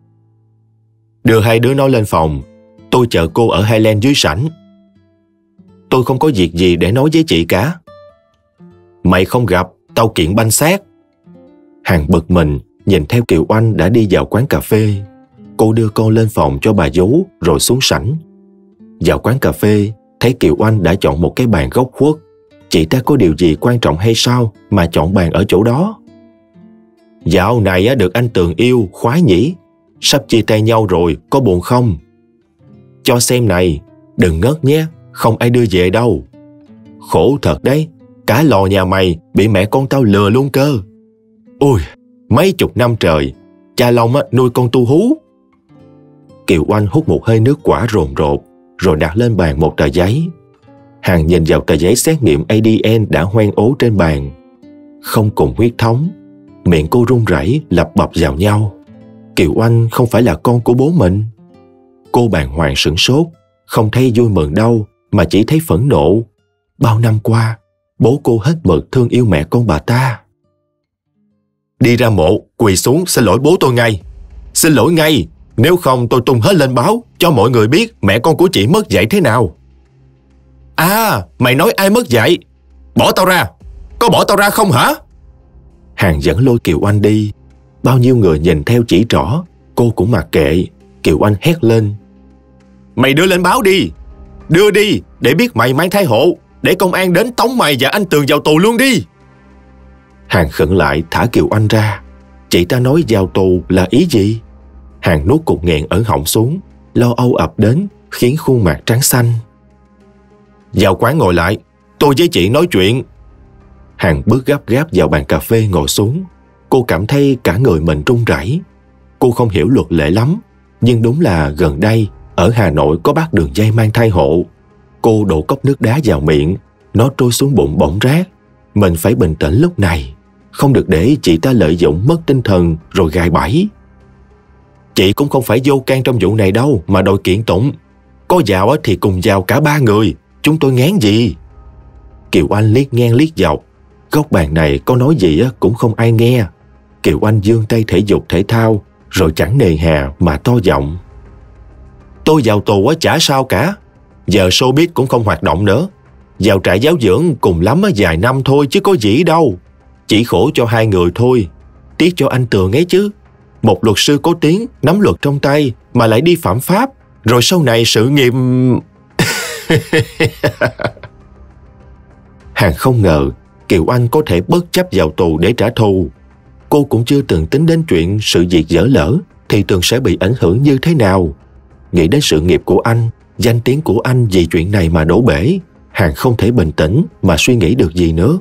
[SPEAKER 2] Đưa hai đứa nó lên phòng, tôi chờ cô ở Highland dưới sảnh. Tôi không có việc gì để nói với chị cả. Mày không gặp, tao kiện banh xác. Hàng bực mình, nhìn theo Kiều Oanh đã đi vào quán cà phê. Cô đưa con lên phòng cho bà vú rồi xuống sảnh. Vào quán cà phê, thấy Kiều Oanh đã chọn một cái bàn góc khuất. Chị ta có điều gì quan trọng hay sao mà chọn bàn ở chỗ đó? Dạo này được anh Tường yêu, khoái nhỉ? Sắp chia tay nhau rồi, có buồn không? Cho xem này, đừng ngớt nhé, không ai đưa về đâu. Khổ thật đấy, cả lò nhà mày bị mẹ con tao lừa luôn cơ. Ôi, mấy chục năm trời, cha Long nuôi con tu hú. Kiều Oanh hút một hơi nước quả rồn rột, rồi đặt lên bàn một tờ giấy. Hàng nhìn vào tờ giấy xét nghiệm ADN đã hoen ố trên bàn. Không cùng huyết thống, Miệng cô run rẩy lập bập vào nhau. Kiều Oanh không phải là con của bố mình. Cô bàng hoàng sửng sốt, không thấy vui mừng đâu mà chỉ thấy phẫn nộ. Bao năm qua, bố cô hết mực thương yêu mẹ con bà ta. Đi ra mộ, quỳ xuống xin lỗi bố tôi ngay. Xin lỗi ngay, nếu không tôi tung hết lên báo cho mọi người biết mẹ con của chị mất dạy thế nào. À, mày nói ai mất dạy? Bỏ tao ra. Có bỏ tao ra không hả? Hàng dẫn lôi Kiều Anh đi. Bao nhiêu người nhìn theo chỉ trỏ, cô cũng mặc kệ. Kiều Anh hét lên. Mày đưa lên báo đi! Đưa đi, để biết mày mang thai hộ, để công an đến tống mày và anh Tường vào tù luôn đi! Hàng khẩn lại thả Kiều Anh ra. Chị ta nói vào tù là ý gì? Hàng nuốt cục nghẹn ở họng xuống, lo âu ập đến, khiến khuôn mặt trắng xanh. Vào quán ngồi lại, tôi với chị nói chuyện. Hàng bước gấp gáp vào bàn cà phê ngồi xuống. Cô cảm thấy cả người mình run rẩy. Cô không hiểu luật lệ lắm, nhưng đúng là gần đây ở Hà Nội có bác đường dây mang thai hộ. Cô đổ cốc nước đá vào miệng, nó trôi xuống bụng bỗng rác. Mình phải bình tĩnh lúc này, không được để chị ta lợi dụng mất tinh thần rồi gài bẫy. Chị cũng không phải vô can trong vụ này đâu mà đòi kiện tụng. Có vào thì cùng vào cả ba người, chúng tôi ngán gì? Kiều Anh liếc ngang liếc dọc, góc bàn này có nói gì cũng không ai nghe. Kiều Anh dương tay thể dục thể thao, rồi chẳng nề hà mà to giọng. Tôi vào tù quá chả sao cả, giờ showbiz cũng không hoạt động nữa. Vào trại giáo dưỡng cùng lắm vài năm thôi chứ có gì đâu. Chỉ khổ cho hai người thôi, tiếc cho anh Tường ấy chứ. Một luật sư có tiếng, nắm luật trong tay mà lại đi phạm pháp, rồi sau này sự nghiệp... Hàng không ngờ Kiều Anh có thể bất chấp vào tù để trả thù. Cô cũng chưa từng tính đến chuyện sự việc dở lỡ thì Tường sẽ bị ảnh hưởng như thế nào. Nghĩ đến sự nghiệp của anh, danh tiếng của anh vì chuyện này mà đổ bể, Hàng không thể bình tĩnh mà suy nghĩ được gì nữa.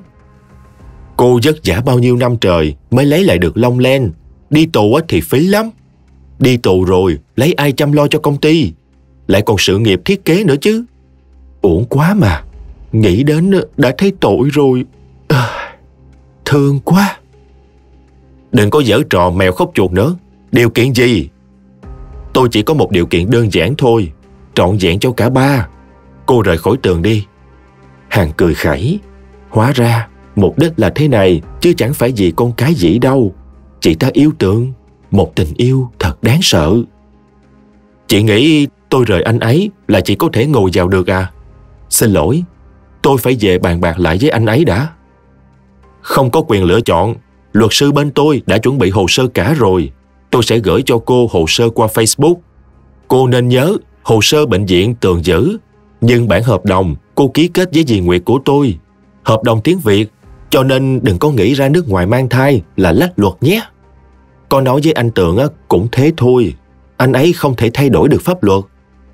[SPEAKER 2] Cô vất vả bao nhiêu năm trời mới lấy lại được long len. Đi tù thì phí lắm. Đi tù rồi, lấy ai chăm lo cho công ty? Lại còn sự nghiệp thiết kế nữa chứ. Uổng quá mà. Nghĩ đến đã thấy tội rồi. À, thương quá. Đừng có giở trò mèo khóc chuột nữa. Điều kiện gì? Tôi chỉ có một điều kiện đơn giản thôi. Trọn vẹn cho cả ba. Cô rời khỏi tường đi. Hàng cười khẩy. Hóa ra Mục đích là thế này, chứ chẳng phải vì con cái dĩ đâu. Chị ta yêu tượng, một tình yêu thật đáng sợ. Chị nghĩ tôi rời anh ấy là chị có thể ngồi vào được à? Xin lỗi, tôi phải về bàn bạc lại với anh ấy đã. Không có quyền lựa chọn, luật sư bên tôi đã chuẩn bị hồ sơ cả rồi. Tôi sẽ gửi cho cô hồ sơ qua Facebook. Cô nên nhớ, hồ sơ bệnh viện tường giữ, nhưng bản hợp đồng cô ký kết với dì Nguyệt của tôi. Hợp đồng tiếng Việt cho nên đừng có nghĩ ra nước ngoài mang thai là lách luật nhé. Con nói với anh Tượng cũng thế thôi. Anh ấy không thể thay đổi được pháp luật.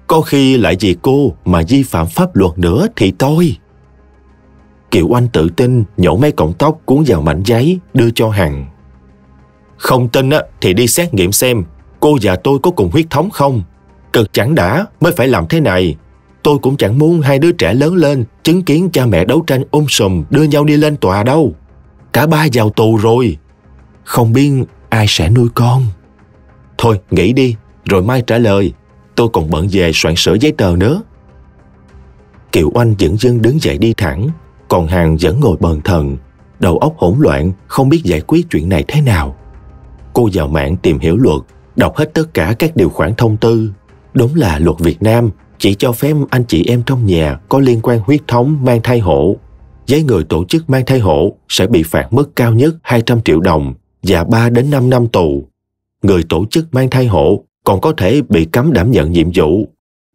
[SPEAKER 2] Có khi lại vì cô mà vi phạm pháp luật nữa thì tôi. Kiều Anh tự tin nhổ mấy cọng tóc cuốn vào mảnh giấy đưa cho Hằng. Không tin á, thì đi xét nghiệm xem cô và tôi có cùng huyết thống không. Cực chẳng đã mới phải làm thế này Tôi cũng chẳng muốn hai đứa trẻ lớn lên chứng kiến cha mẹ đấu tranh ôm sùm đưa nhau đi lên tòa đâu. Cả ba vào tù rồi. Không biết ai sẽ nuôi con. Thôi nghỉ đi, rồi mai trả lời. Tôi còn bận về soạn sửa giấy tờ nữa. Kiều Oanh dững dưng đứng dậy đi thẳng, còn Hàng vẫn ngồi bần thần, đầu óc hỗn loạn, không biết giải quyết chuyện này thế nào. Cô vào mạng tìm hiểu luật, đọc hết tất cả các điều khoản thông tư. Đúng là luật Việt Nam chỉ cho phép anh chị em trong nhà có liên quan huyết thống mang thai hộ. Với người tổ chức mang thai hộ sẽ bị phạt mức cao nhất 200 triệu đồng và 3 đến 5 năm tù. Người tổ chức mang thai hộ còn có thể bị cấm đảm nhận nhiệm vụ,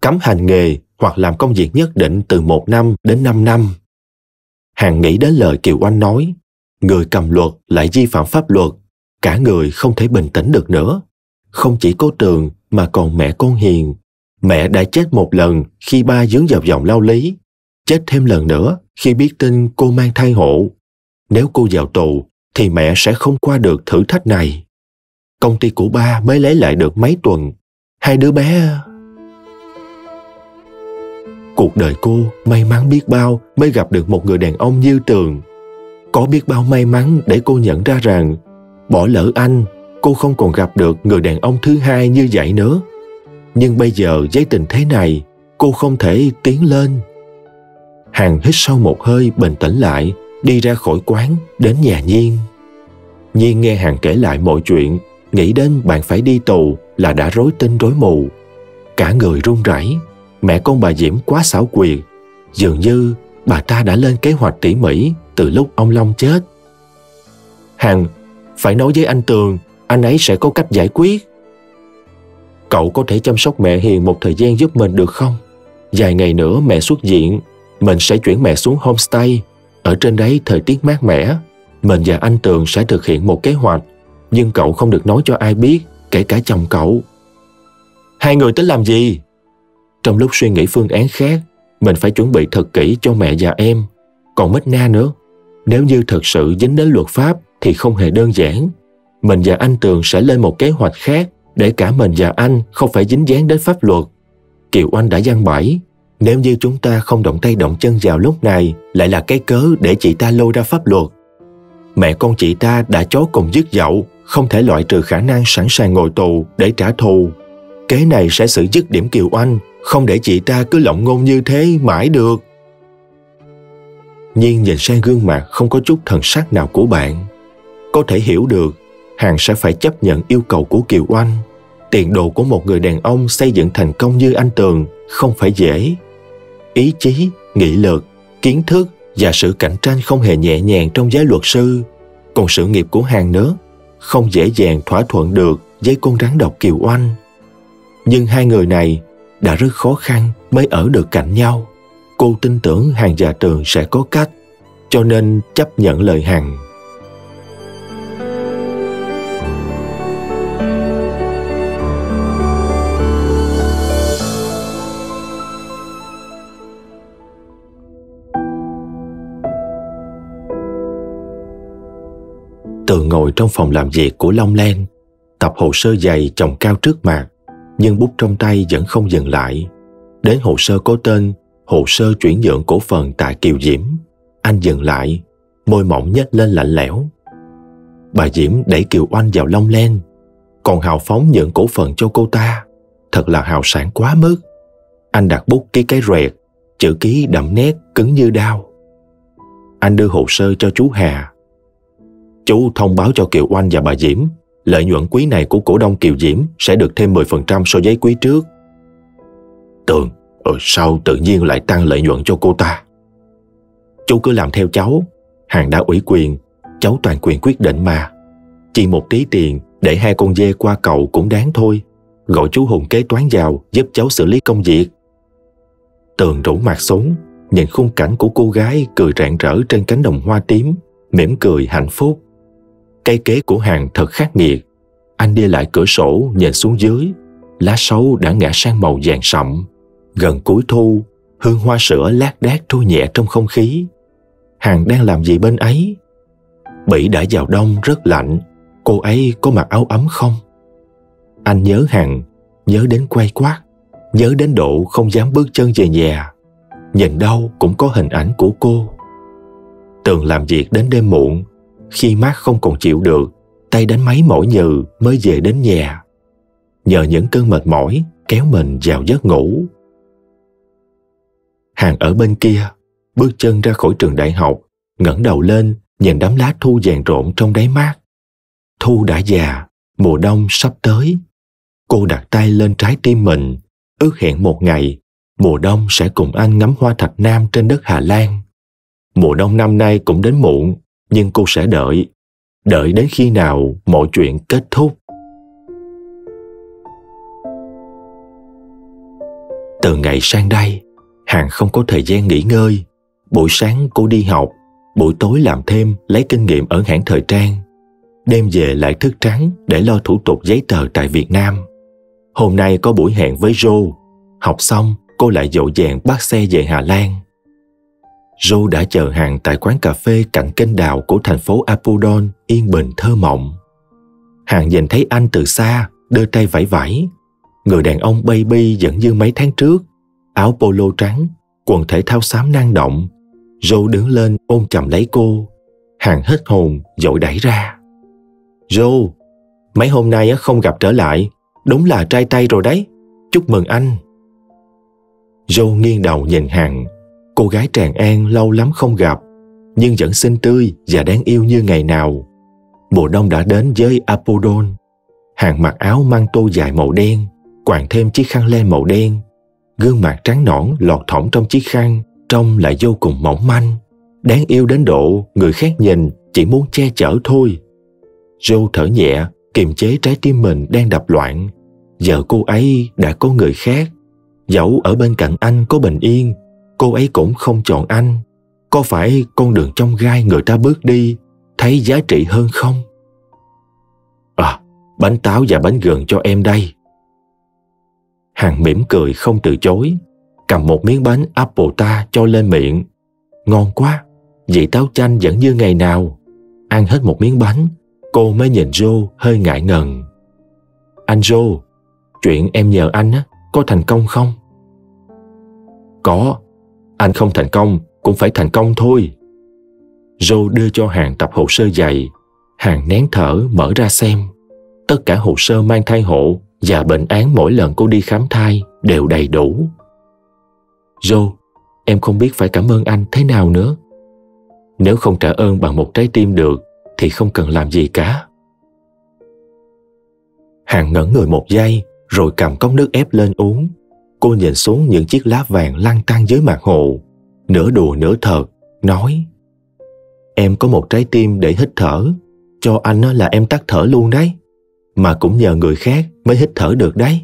[SPEAKER 2] cấm hành nghề hoặc làm công việc nhất định từ 1 năm đến 5 năm. Hàng nghĩ đến lời Kiều Anh nói, người cầm luật lại vi phạm pháp luật, cả người không thể bình tĩnh được nữa. Không chỉ cô Trường mà còn mẹ con Hiền Mẹ đã chết một lần khi ba dướng vào vòng lao lý, chết thêm lần nữa khi biết tin cô mang thai hộ. Nếu cô vào tù, thì mẹ sẽ không qua được thử thách này. Công ty của ba mới lấy lại được mấy tuần. Hai đứa bé... Cuộc đời cô may mắn biết bao mới gặp được một người đàn ông như Tường. Có biết bao may mắn để cô nhận ra rằng bỏ lỡ anh, cô không còn gặp được người đàn ông thứ hai như vậy nữa. Nhưng bây giờ với tình thế này, cô không thể tiến lên. Hằng hít sâu một hơi bình tĩnh lại, đi ra khỏi quán, đến nhà Nhiên. Nhiên nghe Hằng kể lại mọi chuyện, nghĩ đến bạn phải đi tù là đã rối tinh rối mù. Cả người run rẩy, mẹ con bà Diễm quá xảo quyệt. Dường như bà ta đã lên kế hoạch tỉ mỉ từ lúc ông Long chết. Hằng phải nói với anh Tường, anh ấy sẽ có cách giải quyết. Cậu có thể chăm sóc mẹ Hiền một thời gian giúp mình được không? Vài ngày nữa mẹ xuất viện, mình sẽ chuyển mẹ xuống homestay. Ở trên đấy thời tiết mát mẻ. Mình và anh Tường sẽ thực hiện một kế hoạch, nhưng cậu không được nói cho ai biết, kể cả chồng cậu. Hai người tính làm gì? Trong lúc suy nghĩ phương án khác, mình phải chuẩn bị thật kỹ cho mẹ và em. Còn Mít Na nữa. Nếu như thật sự dính đến luật pháp thì không hề đơn giản. Mình và anh Tường sẽ lên một kế hoạch khác để cả mình và anh không phải dính dáng đến pháp luật. Kiều Anh đã gian bẫy. Nếu như chúng ta không động tay động chân vào lúc này lại là cái cớ để chị ta lôi ra pháp luật. Mẹ con chị ta đã chó cùng dứt dậu, không thể loại trừ khả năng sẵn sàng ngồi tù để trả thù. Kế này sẽ xử dứt điểm Kiều Anh, không để chị ta cứ lộng ngôn như thế mãi được. Nhiên nhìn sang gương mặt không có chút thần sắc nào của bạn. Có thể hiểu được, Hàng sẽ phải chấp nhận yêu cầu của Kiều Oanh. Tiền đồ của một người đàn ông xây dựng thành công như anh Tường không phải dễ. Ý chí, nghị lực, kiến thức và sự cạnh tranh không hề nhẹ nhàng trong giới luật sư. Còn sự nghiệp của Hàng nữa, không dễ dàng thỏa thuận được với con rắn độc Kiều Oanh. Nhưng hai người này đã rất khó khăn mới ở được cạnh nhau. Cô tin tưởng Hàng và Tường sẽ có cách, cho nên chấp nhận lời Hằng. Ngồi trong phòng làm việc của Long Len, tập hồ sơ dày chồng cao trước mặt, nhưng bút trong tay vẫn không dừng lại. Đến hồ sơ có tên hồ sơ chuyển nhượng cổ phần tại Kiều Diễm. Anh dừng lại, môi mỏng nhếch lên lạnh lẽo. Bà Diễm đẩy Kiều Oanh vào Long len, còn hào phóng nhượng cổ phần cho cô ta. Thật là hào sản quá mức. Anh đặt bút ký cái rẹt, chữ ký đậm nét cứng như đao. Anh đưa hồ sơ cho chú Hà. Chú thông báo cho Kiều Oanh và bà Diễm lợi nhuận quý này của cổ đông Kiều Diễm sẽ được thêm 10% so với quý trước. Tường, ờ, ở sau tự nhiên lại tăng lợi nhuận cho cô ta. Chú cứ làm theo cháu, hàng đã ủy quyền, cháu toàn quyền quyết định mà. Chỉ một tí tiền để hai con dê qua cầu cũng đáng thôi. Gọi chú Hùng kế toán vào giúp cháu xử lý công việc. Tường rủ mặt xuống, nhìn khung cảnh của cô gái cười rạng rỡ trên cánh đồng hoa tím, mỉm cười hạnh phúc. Cây kế của hàng thật khắc nghiệt. Anh đi lại cửa sổ nhìn xuống dưới, lá sấu đã ngã sang màu vàng sậm. Gần cuối thu, hương hoa sữa lác đác trôi nhẹ trong không khí. Hàng đang làm gì bên ấy? Bỉ đã vào đông rất lạnh, cô ấy có mặc áo ấm không? Anh nhớ Hằng, nhớ đến quay quát, nhớ đến độ không dám bước chân về nhà. Nhìn đâu cũng có hình ảnh của cô. Tường làm việc đến đêm muộn, khi mát không còn chịu được, tay đánh máy mỏi nhừ mới về đến nhà. Nhờ những cơn mệt mỏi kéo mình vào giấc ngủ. Hàng ở bên kia, bước chân ra khỏi trường đại học, ngẩng đầu lên nhìn đám lá thu vàng rộn trong đáy mát. Thu đã già, mùa đông sắp tới. Cô đặt tay lên trái tim mình, ước hẹn một ngày, mùa đông sẽ cùng anh ngắm hoa thạch nam trên đất Hà Lan. Mùa đông năm nay cũng đến muộn, nhưng cô sẽ đợi, đợi đến khi nào mọi chuyện kết thúc. Từ ngày sang đây, Hàng không có thời gian nghỉ ngơi. Buổi sáng cô đi học, buổi tối làm thêm lấy kinh nghiệm ở hãng thời trang. Đêm về lại thức trắng để lo thủ tục giấy tờ tại Việt Nam. Hôm nay có buổi hẹn với Joe. Học xong, cô lại dội dàng bắt xe về Hà Lan. Joe đã chờ hàng tại quán cà phê cạnh kênh đào của thành phố Apodon yên bình thơ mộng. Hàng nhìn thấy anh từ xa, đưa tay vẫy vẫy. Người đàn ông baby vẫn như mấy tháng trước, áo polo trắng, quần thể thao xám năng động. Joe đứng lên ôm chầm lấy cô. Hàng hết hồn, dội đẩy ra. Joe, mấy hôm nay không gặp trở lại, đúng là trai tay rồi đấy. Chúc mừng anh. Joe nghiêng đầu nhìn Hàng, cô gái Tràng An lâu lắm không gặp, nhưng vẫn xinh tươi và đáng yêu như ngày nào. Mùa đông đã đến với Apodon. Hàng mặc áo mang tô dài màu đen, quàng thêm chiếc khăn len màu đen, gương mặt trắng nõn lọt thỏng trong chiếc khăn trông lại vô cùng mỏng manh đáng yêu đến độ người khác nhìn chỉ muốn che chở thôi Joe thở nhẹ, kiềm chế trái tim mình đang đập loạn. Giờ cô ấy đã có người khác. Dẫu ở bên cạnh anh có bình yên, cô ấy cũng không chọn anh. Có phải con đường trong gai người ta bước đi thấy giá trị hơn không? À, bánh táo và bánh gừng cho em đây. Hằng mỉm cười không từ chối, cầm một miếng bánh apple ta cho lên miệng. Ngon quá, vị táo chanh vẫn như ngày nào. Ăn hết một miếng bánh, cô mới nhìn Joe hơi ngại ngần. Anh Joe, chuyện em nhờ anh á, có thành công không? Có, anh không thành công cũng phải thành công thôi. Joe đưa cho Hàng tập hồ sơ dày. Hàng nén thở mở ra xem. Tất cả hồ sơ mang thai hộ và bệnh án mỗi lần cô đi khám thai đều đầy đủ. Joe, em không biết phải cảm ơn anh thế nào nữa. Nếu không trả ơn bằng một trái tim được thì không cần làm gì cả. Hàng ngẩn người một giây rồi cầm cốc nước ép lên uống. Cô nhìn xuống những chiếc lá vàng lăn tăn dưới mặt hồ. Nửa đùa nửa thật, nói Em có một trái tim để hít thở. Cho anh là em tắt thở luôn đấy. Mà cũng nhờ người khác mới hít thở được đấy.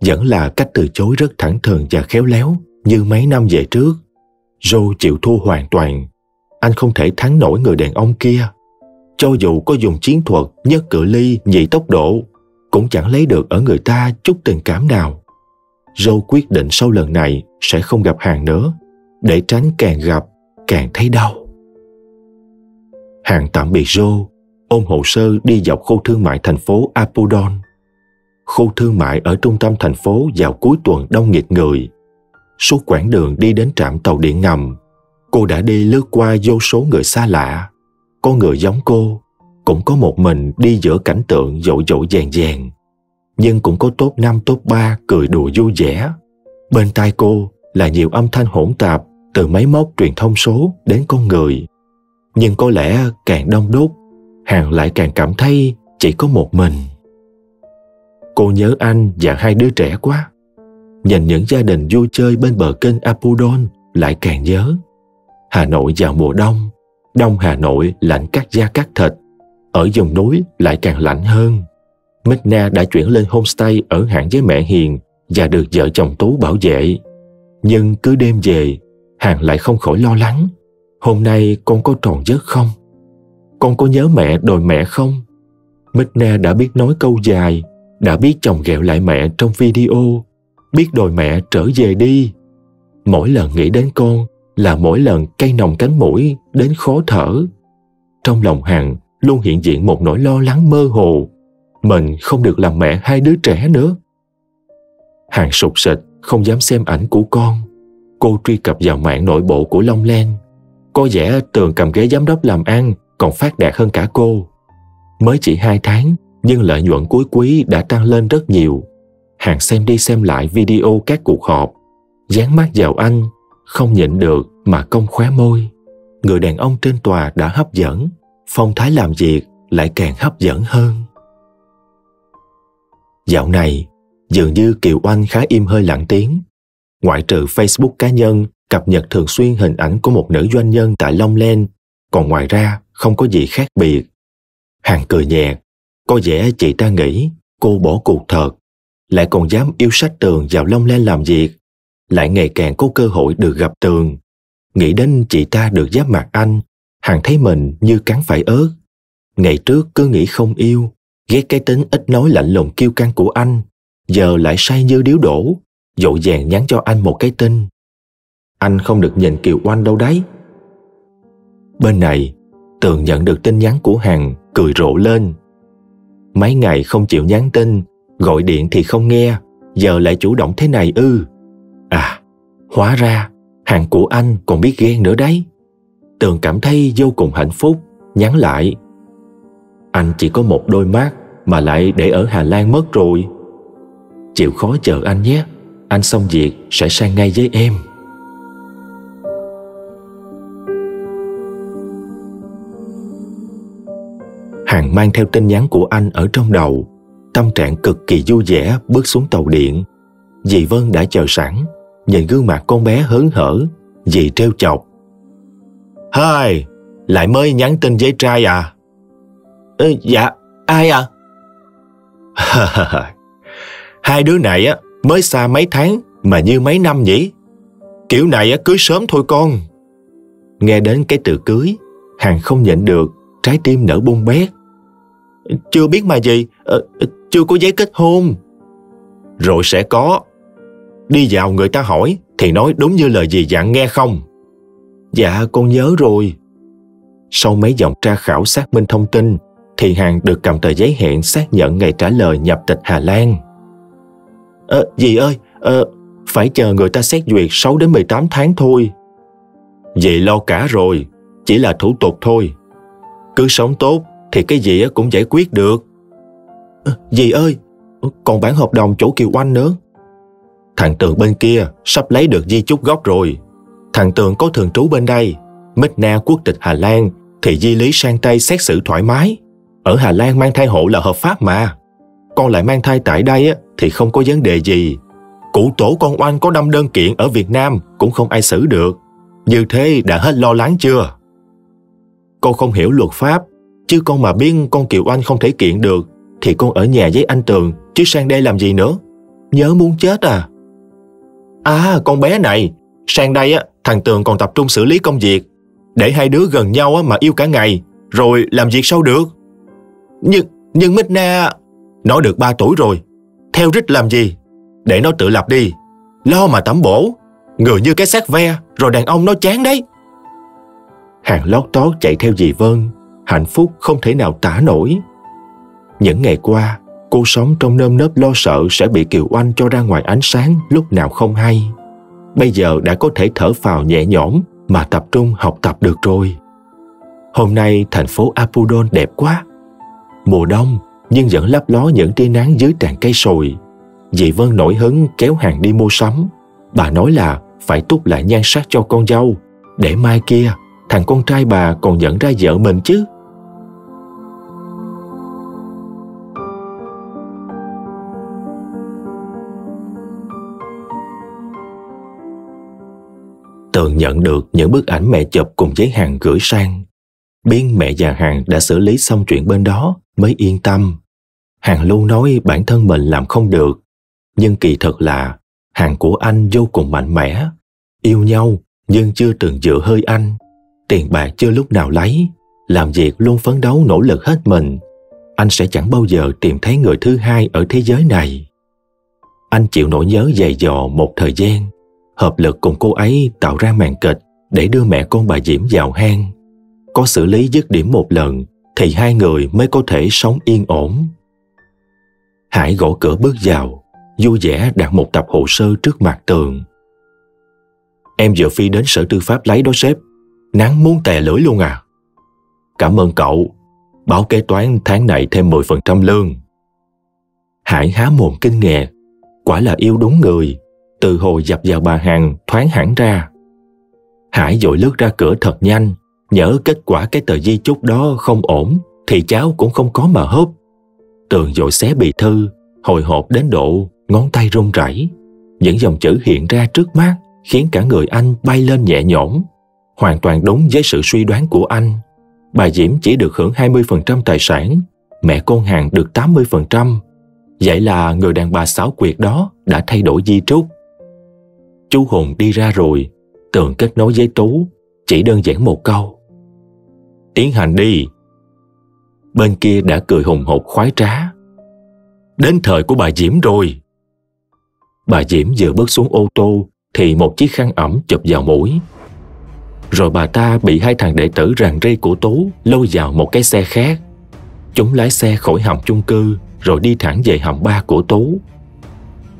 [SPEAKER 2] Vẫn là cách từ chối rất thẳng thừng và khéo léo như mấy năm về trước. Joe chịu thua hoàn toàn. Anh không thể thắng nổi người đàn ông kia. Cho dù có dùng chiến thuật nhất cự ly nhị tốc độ, cũng chẳng lấy được ở người ta chút tình cảm nào. Joe quyết định sau lần này sẽ không gặp hàng nữa, để tránh càng gặp càng thấy đau. Hàng tạm biệt Joe, ôm hồ sơ đi dọc khu thương mại thành phố Apodon. Khu thương mại ở trung tâm thành phố vào cuối tuần đông nghịt người. Suốt quãng đường đi đến trạm tàu điện ngầm, cô đã đi lướt qua vô số người xa lạ. Có người giống cô, cũng có một mình đi giữa cảnh tượng dội dội vàng vàng. Nhưng cũng có top 5 top 3 cười đùa vui vẻ. Bên tai cô là nhiều âm thanh hỗn tạp từ máy móc truyền thông số đến con người. Nhưng có lẽ càng đông đúc, Hàng lại càng cảm thấy chỉ có một mình. Cô nhớ anh và hai đứa trẻ quá. Nhìn những gia đình vui chơi bên bờ kênh Apudon lại càng nhớ. Hà Nội vào mùa đông, đông Hà Nội lạnh cắt da cắt thịt, ở vùng núi lại càng lạnh hơn. Magna đã chuyển lên homestay ở hạng với mẹ Hiền và được vợ chồng Tú bảo vệ. Nhưng cứ đêm về, Hàng lại không khỏi lo lắng. Hôm nay con có tròn giấc không? Con có nhớ mẹ đòi mẹ không? Magna đã biết nói câu dài, đã biết chồng ghẹo lại mẹ trong video, biết đòi mẹ trở về đi. Mỗi lần nghĩ đến con là mỗi lần cây nồng cánh mũi đến khó thở. Trong lòng Hằng luôn hiện diện một nỗi lo lắng mơ hồ. Mình không được làm mẹ hai đứa trẻ nữa. Hằng sụt sịch không dám xem ảnh của con. Cô truy cập vào mạng nội bộ của Long Len. Có vẻ tường cầm ghế giám đốc làm ăn còn phát đạt hơn cả cô. Mới chỉ hai tháng, nhưng lợi nhuận cuối quý đã tăng lên rất nhiều. Hàng xem đi xem lại video các cuộc họp. Dán mắt vào anh, không nhịn được mà cong khóe môi. Người đàn ông trên tòa đã hấp dẫn, phong thái làm việc lại càng hấp dẫn hơn. Dạo này, dường như Kiều Oanh khá im hơi lặng tiếng. Ngoại trừ Facebook cá nhân cập nhật thường xuyên hình ảnh của một nữ doanh nhân tại Long Len, còn ngoài ra không có gì khác biệt. Hàng cười nhẹ, có vẻ chị ta nghĩ cô bỏ cuộc thật, lại còn dám yêu sách tường vào Long Len làm việc, lại ngày càng có cơ hội được gặp tường. Nghĩ đến chị ta được giáp mặt anh, Hàng thấy mình như cắn phải ớt. Ngày trước cứ nghĩ không yêu, ghét cái tính ít nói lạnh lùng kiêu căng của anh, giờ lại say như điếu đổ, dội vàng nhắn cho anh một cái tin. Anh không được nhìn Kiều Oanh đâu đấy. Bên này, Tường nhận được tin nhắn của Hằng, cười rộ lên. Mấy ngày không chịu nhắn tin, gọi điện thì không nghe, giờ lại chủ động thế này ư. À, hóa ra Hằng của anh còn biết ghen nữa đấy. Tường cảm thấy vô cùng hạnh phúc, nhắn lại. Anh chỉ có một đôi mắt mà lại để ở Hà Lan mất rồi. Chịu khó chờ anh nhé, anh xong việc sẽ sang ngay với em. Hằng mang theo tin nhắn của anh ở trong đầu, tâm trạng cực kỳ vui vẻ bước xuống tàu điện. Dì Vân đã chờ sẵn, nhìn gương mặt con bé hớn hở, dì treo chọc. Hai, lại mới nhắn tin với trai à? Dạ, ai à? Hai đứa này á mới xa mấy tháng mà như mấy năm nhỉ? Kiểu này á cưới sớm thôi con. Nghe đến cái từ cưới, Hằng không nhịn được, trái tim nở bung bét. Chưa biết mà gì, ờ, chưa có giấy kết hôn. Rồi sẽ có. Đi vào người ta hỏi thì nói đúng như lời gì dặn nghe không? Dạ con nhớ rồi. Sau mấy dòng tra khảo xác minh thông tin, thì Hằng được cầm tờ giấy hẹn xác nhận ngày trả lời nhập tịch Hà Lan. Ờ, dì ơi, ờ, phải chờ người ta xét duyệt 6 đến 18 tháng thôi. Dì lo cả rồi, chỉ là thủ tục thôi. Cứ sống tốt thì cái gì cũng giải quyết được. À, dì ơi, còn bản hợp đồng chỗ Kiều Anh nữa. Thằng Tường bên kia sắp lấy được di chúc gốc rồi. Thằng Tường có thường trú bên đây, Mít Na quốc tịch Hà Lan thì di lý sang Tây xét xử thoải mái. Ở Hà Lan mang thai hộ là hợp pháp mà. Con lại mang thai tại đây thì không có vấn đề gì. Cụ tổ con oanh có đâm đơn kiện ở Việt Nam cũng không ai xử được. Như thế đã hết lo lắng chưa? Con không hiểu luật pháp, chứ con mà biết con Kiều Oanh không thể kiện được, thì con ở nhà với anh Tường, chứ sang đây làm gì nữa? Nhớ muốn chết à? À, con bé này, sang đây á, thằng Tường còn tập trung xử lý công việc, để hai đứa gần nhau á mà yêu cả ngày, rồi làm việc sao được? Nhưng, nhưng Mít Na, nó được 3 tuổi rồi, theo rít làm gì? Để nó tự lập đi, lo mà tắm bổ, người như cái xác ve, rồi đàn ông nó chán đấy. Hàng lót tót chạy theo dì Vân, hạnh phúc không thể nào tả nổi. Những ngày qua, cô sống trong nơm nớp lo sợ sẽ bị Kiều Oanh cho ra ngoài ánh sáng lúc nào không hay. Bây giờ đã có thể thở phào nhẹ nhõm mà tập trung học tập được rồi. Hôm nay thành phố Apudon đẹp quá. Mùa đông, nhưng vẫn lấp ló những tia nắng dưới tràn cây sồi. Dì Vân nổi hứng kéo hàng đi mua sắm. Bà nói là phải túc lại nhan sắc cho con dâu để mai kia, thằng con trai bà còn nhận ra vợ mình chứ. Tường nhận được những bức ảnh mẹ chụp cùng giấy hàng gửi sang. Biên mẹ và hằng đã xử lý xong chuyện bên đó mới yên tâm. hằng luôn nói bản thân mình làm không được, nhưng kỳ thật là hằng của anh vô cùng mạnh mẽ, yêu nhau nhưng chưa từng dựa hơi anh. Tiền bạc chưa lúc nào lấy. Làm việc luôn phấn đấu nỗ lực hết mình. Anh sẽ chẳng bao giờ tìm thấy người thứ hai ở thế giới này. Anh chịu nỗi nhớ dày dò một thời gian. Hợp lực cùng cô ấy tạo ra màn kịch để đưa mẹ con bà diễm vào hang có xử lý dứt điểm một lần, thì hai người mới có thể sống yên ổn hải gõ cửa bước vào, vui vẻ đặt một tập hồ sơ trước mặt tường em vừa phi đến sở tư pháp lấy đó sếp Nắng muốn tè lưỡi luôn à. Cảm ơn cậu. Báo kế toán tháng này thêm 10% lương. Hải há mồm kinh ngạc. Quả là yêu đúng người. Từ hồi dập vào bà Hằng, thoáng hẳn ra. Hải dội lướt ra cửa thật nhanh. Nhớ kết quả cái tờ di chúc đó không ổn thì cháu cũng không có mà hớp. Tường dội xé bì thư, hồi hộp đến độ ngón tay run rẩy. Những dòng chữ hiện ra trước mắt khiến cả người anh bay lên nhẹ nhõm hoàn toàn đúng với sự suy đoán của anh. Bà Diễm chỉ được hưởng 20% tài sản, mẹ con hàng được 80%. Vậy là người đàn bà xáo quyệt đó đã thay đổi di trúc. Chú Hùng đi ra rồi, tường kết nối với Tú, chỉ đơn giản một câu. Tiến hành đi. Bên kia đã cười hùng hột khoái trá. Đến thời của bà Diễm rồi. Bà Diễm vừa bước xuống ô tô thì một chiếc khăn ẩm chụp vào mũi rồi bà ta bị hai thằng đệ tử ràng rây của Tú lôi vào một cái xe khác. Chúng lái xe khỏi hầm chung cư rồi đi thẳng về hầm ba của Tú.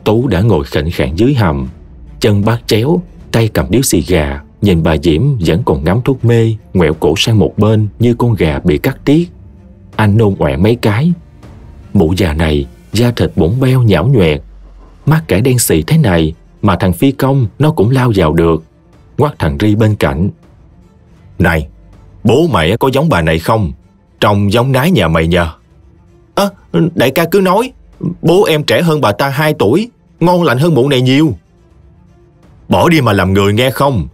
[SPEAKER 2] Tú đã ngồi khệnh khạng dưới hầm, chân bát chéo, tay cầm điếu xì gà, nhìn bà Diễm vẫn còn ngắm thuốc mê, ngoẹo cổ sang một bên như con gà bị cắt tiết. Anh nôn ọe mấy cái. Mụ già này, da thịt bỗng beo nhão nhoẹt, mắt kẻ đen xì thế này mà thằng phi công nó cũng lao vào được quát thằng Ri bên cạnh. Này, bố mày có giống bà này không? Trông giống nái nhà mày nhờ. Ơ, đại ca cứ nói, bố em trẻ hơn bà ta 2 tuổi, ngon lành hơn mụ này nhiều. Bỏ đi mà làm người nghe không?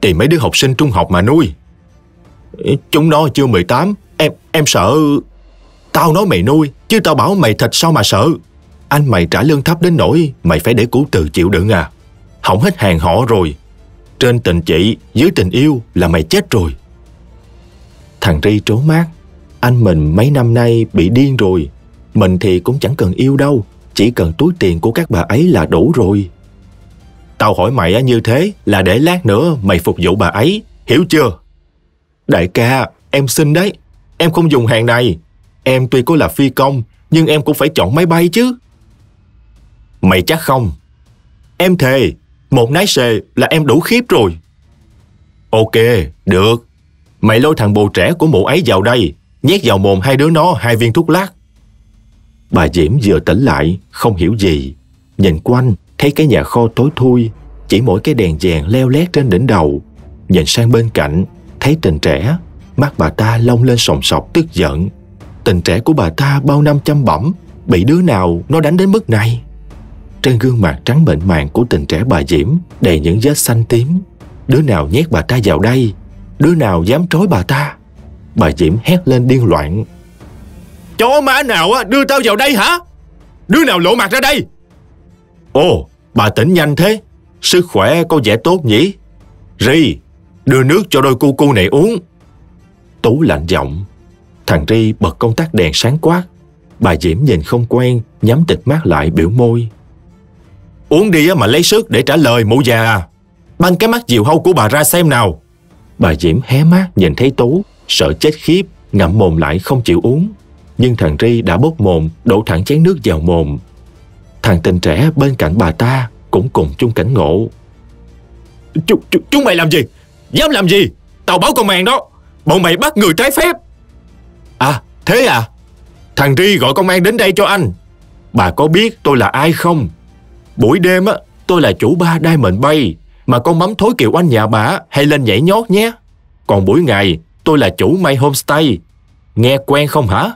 [SPEAKER 2] Tìm mấy đứa học sinh trung học mà nuôi. Chúng nó chưa 18, em em sợ... Tao nói mày nuôi, chứ tao bảo mày thịt sao mà sợ. Anh mày trả lương thấp đến nỗi mày phải để cũ từ chịu đựng à. Hỏng hết hàng họ rồi. Trên tình chị, dưới tình yêu là mày chết rồi. Thằng Ri trố mát. Anh mình mấy năm nay bị điên rồi. Mình thì cũng chẳng cần yêu đâu. Chỉ cần túi tiền của các bà ấy là đủ rồi. Tao hỏi mày như thế là để lát nữa mày phục vụ bà ấy, hiểu chưa? Đại ca, em xin đấy. Em không dùng hàng này. Em tuy có là phi công, nhưng em cũng phải chọn máy bay chứ. Mày chắc không? Em thề, một nái xề là em đủ khiếp rồi. Ok, được. Mày lôi thằng bồ trẻ của mụ ấy vào đây, nhét vào mồm hai đứa nó hai viên thuốc lát. Bà Diễm vừa tỉnh lại, không hiểu gì. Nhìn quanh, thấy cái nhà kho tối thui, chỉ mỗi cái đèn vàng leo lét trên đỉnh đầu. Nhìn sang bên cạnh, thấy tình trẻ, mắt bà ta lông lên sòng sọc tức giận. Tình trẻ của bà ta bao năm chăm bẩm, bị đứa nào nó đánh đến mức này. Trên gương mặt trắng bệnh màng của tình trẻ bà Diễm đầy những vết xanh tím. Đứa nào nhét bà ta vào đây? Đứa nào dám trói bà ta? Bà Diễm hét lên điên loạn. Chó má nào đưa tao vào đây hả? Đứa nào lộ mặt ra đây? Ồ, bà tỉnh nhanh thế. Sức khỏe có vẻ tốt nhỉ? Ri, đưa nước cho đôi cu cu này uống. Tú lạnh giọng. Thằng Ri bật công tắc đèn sáng quát. Bà Diễm nhìn không quen, nhắm tịch mắt lại biểu môi. Uống đi mà lấy sức để trả lời mụ già à. Banh cái mắt diều hâu của bà ra xem nào. Bà Diễm hé mắt nhìn thấy Tú, sợ chết khiếp, ngậm mồm lại không chịu uống. Nhưng thằng Ri đã bốc mồm, đổ thẳng chén nước vào mồm. Thằng tình trẻ bên cạnh bà ta cũng cùng chung cảnh ngộ. Chúng, chúng, chúng mày làm gì? Dám làm gì? Tao báo công an đó. Bọn mày bắt người trái phép. À, thế à? Thằng Ri gọi công an đến đây cho anh. Bà có biết tôi là ai không? Buổi đêm á, tôi là chủ ba Diamond Bay, mà con mắm thối kiều anh nhà bà hay lên nhảy nhót nhé. Còn buổi ngày, tôi là chủ May Homestay. Nghe quen không hả?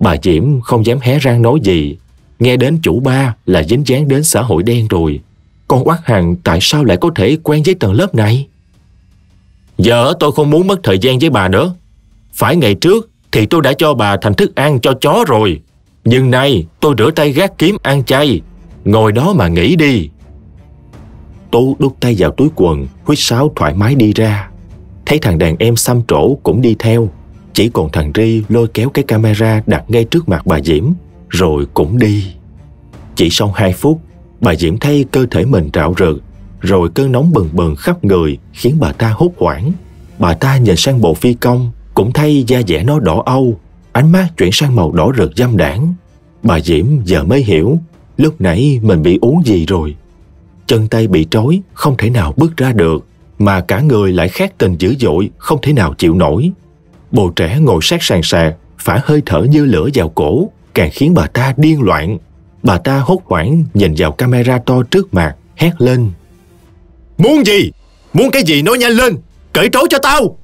[SPEAKER 2] Bà Diễm không dám hé răng nói gì. Nghe đến chủ ba là dính dáng đến xã hội đen rồi. Con oát hằng tại sao lại có thể quen với tầng lớp này? Giờ tôi không muốn mất thời gian với bà nữa. Phải ngày trước thì tôi đã cho bà thành thức ăn cho chó rồi. Nhưng nay tôi rửa tay gác kiếm ăn chay Ngồi đó mà nghĩ đi. Tú đút tay vào túi quần, huyết sáo thoải mái đi ra. Thấy thằng đàn em xăm trổ cũng đi theo. Chỉ còn thằng Ri lôi kéo cái camera đặt ngay trước mặt bà Diễm, rồi cũng đi. Chỉ sau 2 phút, bà Diễm thấy cơ thể mình rạo rực, rồi cơn nóng bừng bừng khắp người khiến bà ta hốt hoảng. Bà ta nhìn sang bộ phi công, cũng thấy da dẻ nó đỏ âu, ánh mắt chuyển sang màu đỏ rực dâm đảng. Bà Diễm giờ mới hiểu lúc nãy mình bị uống gì rồi. Chân tay bị trói, không thể nào bước ra được, mà cả người lại khát tình dữ dội, không thể nào chịu nổi. Bồ trẻ ngồi sát sàn sạc, phả hơi thở như lửa vào cổ, càng khiến bà ta điên loạn. Bà ta hốt hoảng nhìn vào camera to trước mặt, hét lên. Muốn gì? Muốn cái gì nói nhanh lên, cởi trói cho tao!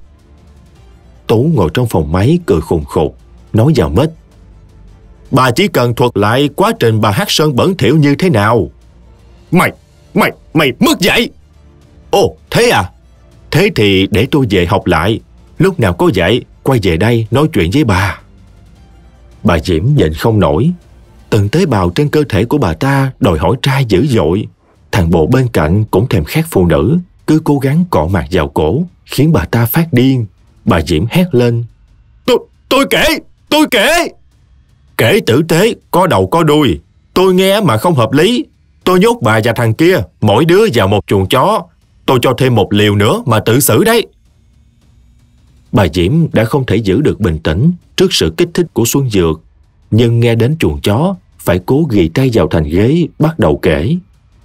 [SPEAKER 2] Tú ngồi trong phòng máy cười khùng khục, nói vào mít. Bà chỉ cần thuật lại quá trình bà hát sơn bẩn thỉu như thế nào. Mày, mày, mày mất dạy! Ồ, thế à? Thế thì để tôi về học lại. Lúc nào có dạy, quay về đây nói chuyện với bà. Bà Diễm nhịn không nổi. Từng tế bào trên cơ thể của bà ta đòi hỏi trai dữ dội. Thằng bộ bên cạnh cũng thèm khát phụ nữ, cứ cố gắng cọ mặt vào cổ, khiến bà ta phát điên. Bà Diễm hét lên. Tôi, tôi kể, tôi kể! Kể tử tế, có đầu có đuôi. Tôi nghe mà không hợp lý. Tôi nhốt bà và thằng kia, mỗi đứa vào một chuồng chó. Tôi cho thêm một liều nữa mà tự xử đấy. Bà Diễm đã không thể giữ được bình tĩnh trước sự kích thích của Xuân Dược. Nhưng nghe đến chuồng chó, phải cố ghi tay vào thành ghế bắt đầu kể.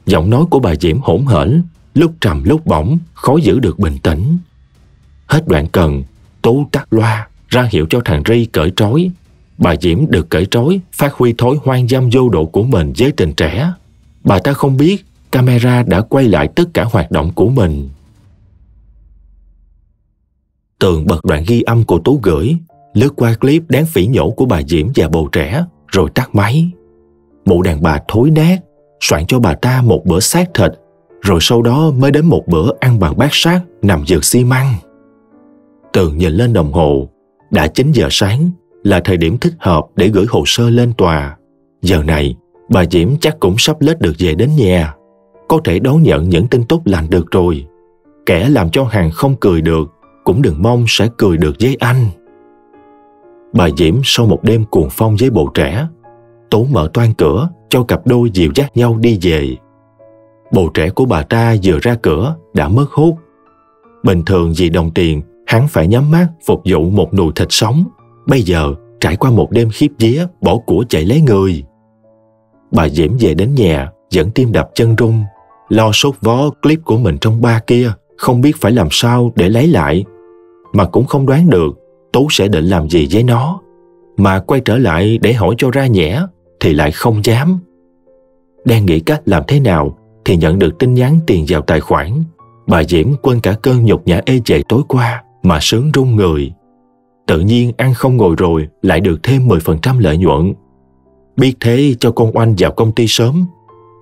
[SPEAKER 2] Giọng nói của bà Diễm hỗn hển, lúc trầm lúc bỏng, khó giữ được bình tĩnh. Hết đoạn cần, Tú tắt loa, ra hiệu cho thằng Ri cởi trói Bà Diễm được cởi trói, phát huy thói hoang dâm vô độ của mình với tình trẻ. Bà ta không biết camera đã quay lại tất cả hoạt động của mình. Tường bật đoạn ghi âm của Tú gửi, lướt qua clip đáng phỉ nhổ của bà Diễm và bầu trẻ, rồi tắt máy. Mụ đàn bà thối nát, soạn cho bà ta một bữa xác thịt, rồi sau đó mới đến một bữa ăn bằng bát sát nằm dược xi măng. Tường nhìn lên đồng hồ, đã 9 giờ sáng, là thời điểm thích hợp để gửi hồ sơ lên tòa. Giờ này, bà Diễm chắc cũng sắp lết được về đến nhà. Có thể đón nhận những tin tốt lành được rồi. Kẻ làm cho hàng không cười được, cũng đừng mong sẽ cười được với anh. Bà Diễm sau một đêm cuồng phong với bộ trẻ, Tố mở toan cửa cho cặp đôi dìu dắt nhau đi về. Bồ trẻ của bà ta vừa ra cửa đã mất hút. Bình thường vì đồng tiền, hắn phải nhắm mắt phục vụ một nồi thịt sống. Bây giờ trải qua một đêm khiếp vía bỏ của chạy lấy người. Bà Diễm về đến nhà vẫn tim đập chân rung, lo sốt vó clip của mình trong ba kia, không biết phải làm sao để lấy lại. Mà cũng không đoán được Tú sẽ định làm gì với nó. Mà quay trở lại để hỏi cho ra nhẽ thì lại không dám. Đang nghĩ cách làm thế nào thì nhận được tin nhắn tiền vào tài khoản. Bà Diễm quên cả cơn nhục nhã ê chề tối qua mà sướng run người. Tự nhiên ăn không ngồi rồi lại được thêm 10% lợi nhuận. Biết thế cho con oanh vào công ty sớm.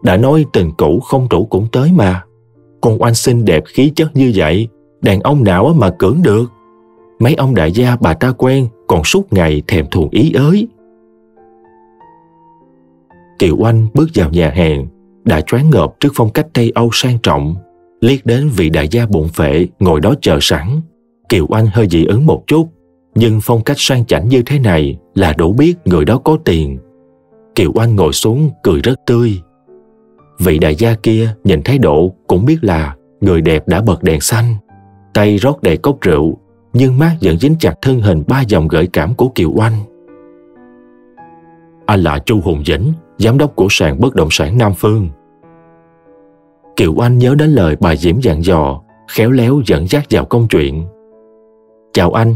[SPEAKER 2] Đã nói tình cũ không rủ cũng tới mà. Con oanh xinh đẹp khí chất như vậy, đàn ông nào mà cưỡng được. Mấy ông đại gia bà ta quen còn suốt ngày thèm thuồng ý ới. Kiều Anh bước vào nhà hàng, đã choáng ngợp trước phong cách Tây Âu sang trọng, liếc đến vị đại gia bụng phệ ngồi đó chờ sẵn. Kiều Anh hơi dị ứng một chút, nhưng phong cách sang chảnh như thế này là đủ biết người đó có tiền. Kiều Anh ngồi xuống cười rất tươi. Vị đại gia kia nhìn thái độ cũng biết là người đẹp đã bật đèn xanh, tay rót đầy cốc rượu, nhưng mắt vẫn dính chặt thân hình ba dòng gợi cảm của Kiều Oanh. Anh là Chu Hùng Dĩnh, giám đốc của sàn bất động sản Nam Phương. Kiều Oanh nhớ đến lời bà Diễm dặn dò, khéo léo dẫn dắt vào công chuyện. Chào anh,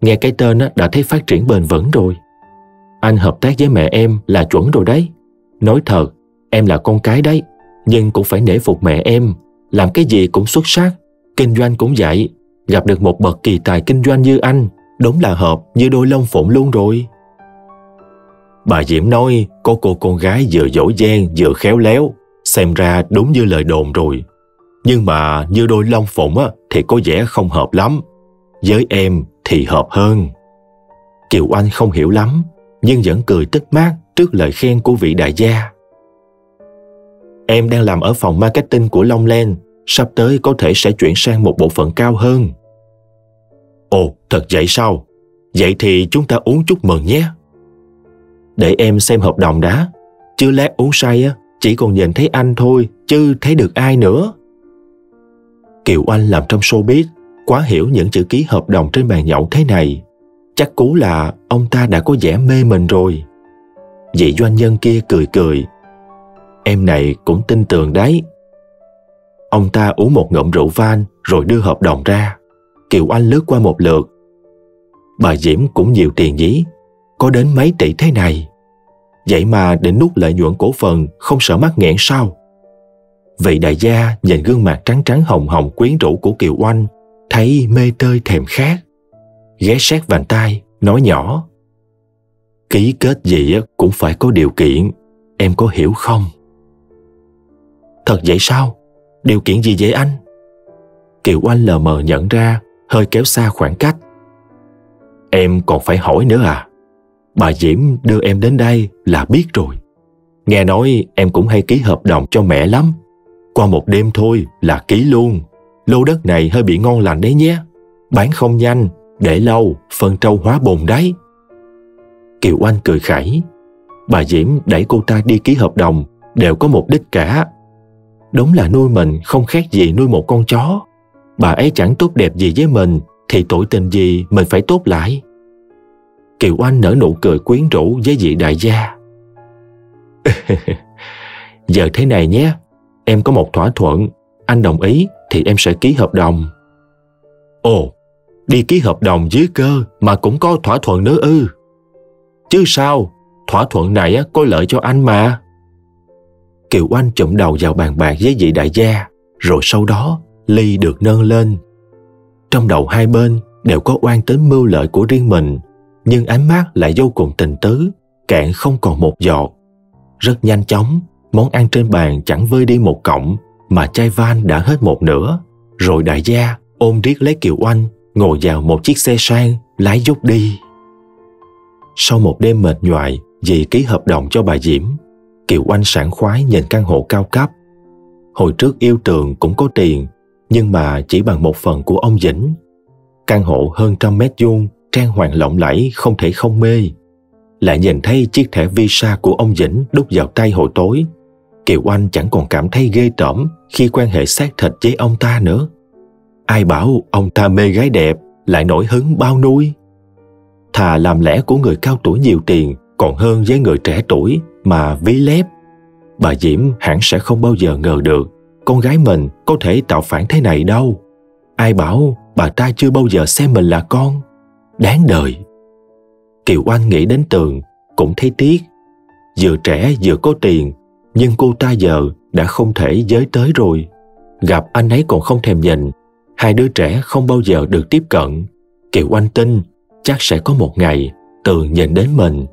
[SPEAKER 2] nghe cái tên đã thấy phát triển bền vững rồi. Anh hợp tác với mẹ em là chuẩn rồi đấy. Nói thật, em là con cái đấy, nhưng cũng phải nể phục mẹ em, làm cái gì cũng xuất sắc, kinh doanh cũng vậy. Gặp được một bậc kỳ tài kinh doanh như anh, đúng là hợp như đôi lông phụng luôn rồi. Bà Diễm nói có cô con gái vừa dỗ dang vừa khéo léo, xem ra đúng như lời đồn rồi. Nhưng mà như đôi lông phụng á, thì có vẻ không hợp lắm. Với em thì hợp hơn. Kiều Anh không hiểu lắm, nhưng vẫn cười tích mát trước lời khen của vị đại gia. Em đang làm ở phòng marketing của Long Len, sắp tới có thể sẽ chuyển sang một bộ phận cao hơn. Ồ, thật vậy sao? Vậy thì chúng ta uống chúc mừng nhé. Để em xem hợp đồng đã. Chứ lát uống say á, chỉ còn nhìn thấy anh thôi, chứ thấy được ai nữa. Kiều Anh làm trong showbiz, quá hiểu những chữ ký hợp đồng trên bàn nhậu thế này. Chắc cú là ông ta đã có vẻ mê mình rồi. Vị doanh nhân kia cười cười. Em này cũng tin tưởng đấy. Ông ta uống một ngụm rượu van rồi đưa hợp đồng ra. Kiều Anh lướt qua một lượt. Bà Diễm cũng nhiều tiền nhí, có đến mấy tỷ thế này. Vậy mà định nút lợi nhuận cổ phần không sợ mắc nghẹn sao? Vị đại gia nhìn gương mặt trắng trắng hồng hồng quyến rũ của Kiều Oanh, thấy mê tơi thèm khát. Ghé sát vành tay, nói nhỏ. Ký kết gì cũng phải có điều kiện, em có hiểu không? Thật vậy sao? Điều kiện gì vậy anh? Kiều Anh lờ mờ nhận ra, hơi kéo xa khoảng cách. Em còn phải hỏi nữa à? Bà Diễm đưa em đến đây là biết rồi. Nghe nói em cũng hay ký hợp đồng cho mẹ lắm. Qua một đêm thôi là ký luôn. Lô đất này hơi bị ngon lành đấy nhé. Bán không nhanh, để lâu, phân trâu hóa bồn đấy. Kiều Anh cười khẩy. Bà Diễm đẩy cô ta đi ký hợp đồng đều có mục đích cả. Đúng là nuôi mình không khác gì nuôi một con chó. Bà ấy chẳng tốt đẹp gì với mình thì tội tình gì mình phải tốt lại. Kiều Anh nở nụ cười quyến rũ với vị đại gia. Giờ thế này nhé, em có một thỏa thuận, anh đồng ý thì em sẽ ký hợp đồng. Ồ, đi ký hợp đồng dưới cơ mà cũng có thỏa thuận nữa ư. Chứ sao, thỏa thuận này có lợi cho anh mà. Kiều Oanh chụm đầu vào bàn bạc với vị đại gia, rồi sau đó ly được nâng lên. Trong đầu hai bên đều có oan tính mưu lợi của riêng mình nhưng ánh mắt lại vô cùng tình tứ, cạn không còn một giọt. Rất nhanh chóng, món ăn trên bàn chẳng vơi đi một cọng, mà chai van đã hết một nửa. Rồi đại gia ôm riết lấy Kiều Oanh, ngồi vào một chiếc xe sang, lái dút đi. sau một đêm mệt nhoài vì ký hợp đồng cho bà Diễm, Kiều Oanh sảng khoái nhìn căn hộ cao cấp. Hồi trước yêu trường cũng có tiền, nhưng mà chỉ bằng một phần của ông Dĩnh. Căn hộ hơn trăm mét vuông, trang hoàng lộng lẫy không thể không mê. Lại nhìn thấy chiếc thẻ visa của ông Dĩnh đút vào tay hồi tối. Kiều Oanh chẳng còn cảm thấy ghê tởm khi quan hệ xác thịt với ông ta nữa. Ai bảo ông ta mê gái đẹp lại nổi hứng bao nuôi. Thà làm lẽ của người cao tuổi nhiều tiền còn hơn với người trẻ tuổi mà ví lép. Bà Diễm hẳn sẽ không bao giờ ngờ được con gái mình có thể tạo phản thế này đâu. Ai bảo bà ta chưa bao giờ xem mình là con. Đáng đời. Kiều Oanh nghĩ đến Tường cũng thấy tiếc. Vừa trẻ vừa có tiền, nhưng cô ta giờ đã không thể giới tới rồi. Gặp anh ấy còn không thèm nhìn, hai đứa trẻ không bao giờ được tiếp cận. Kiều Oanh tin chắc sẽ có một ngày Tường nhìn đến mình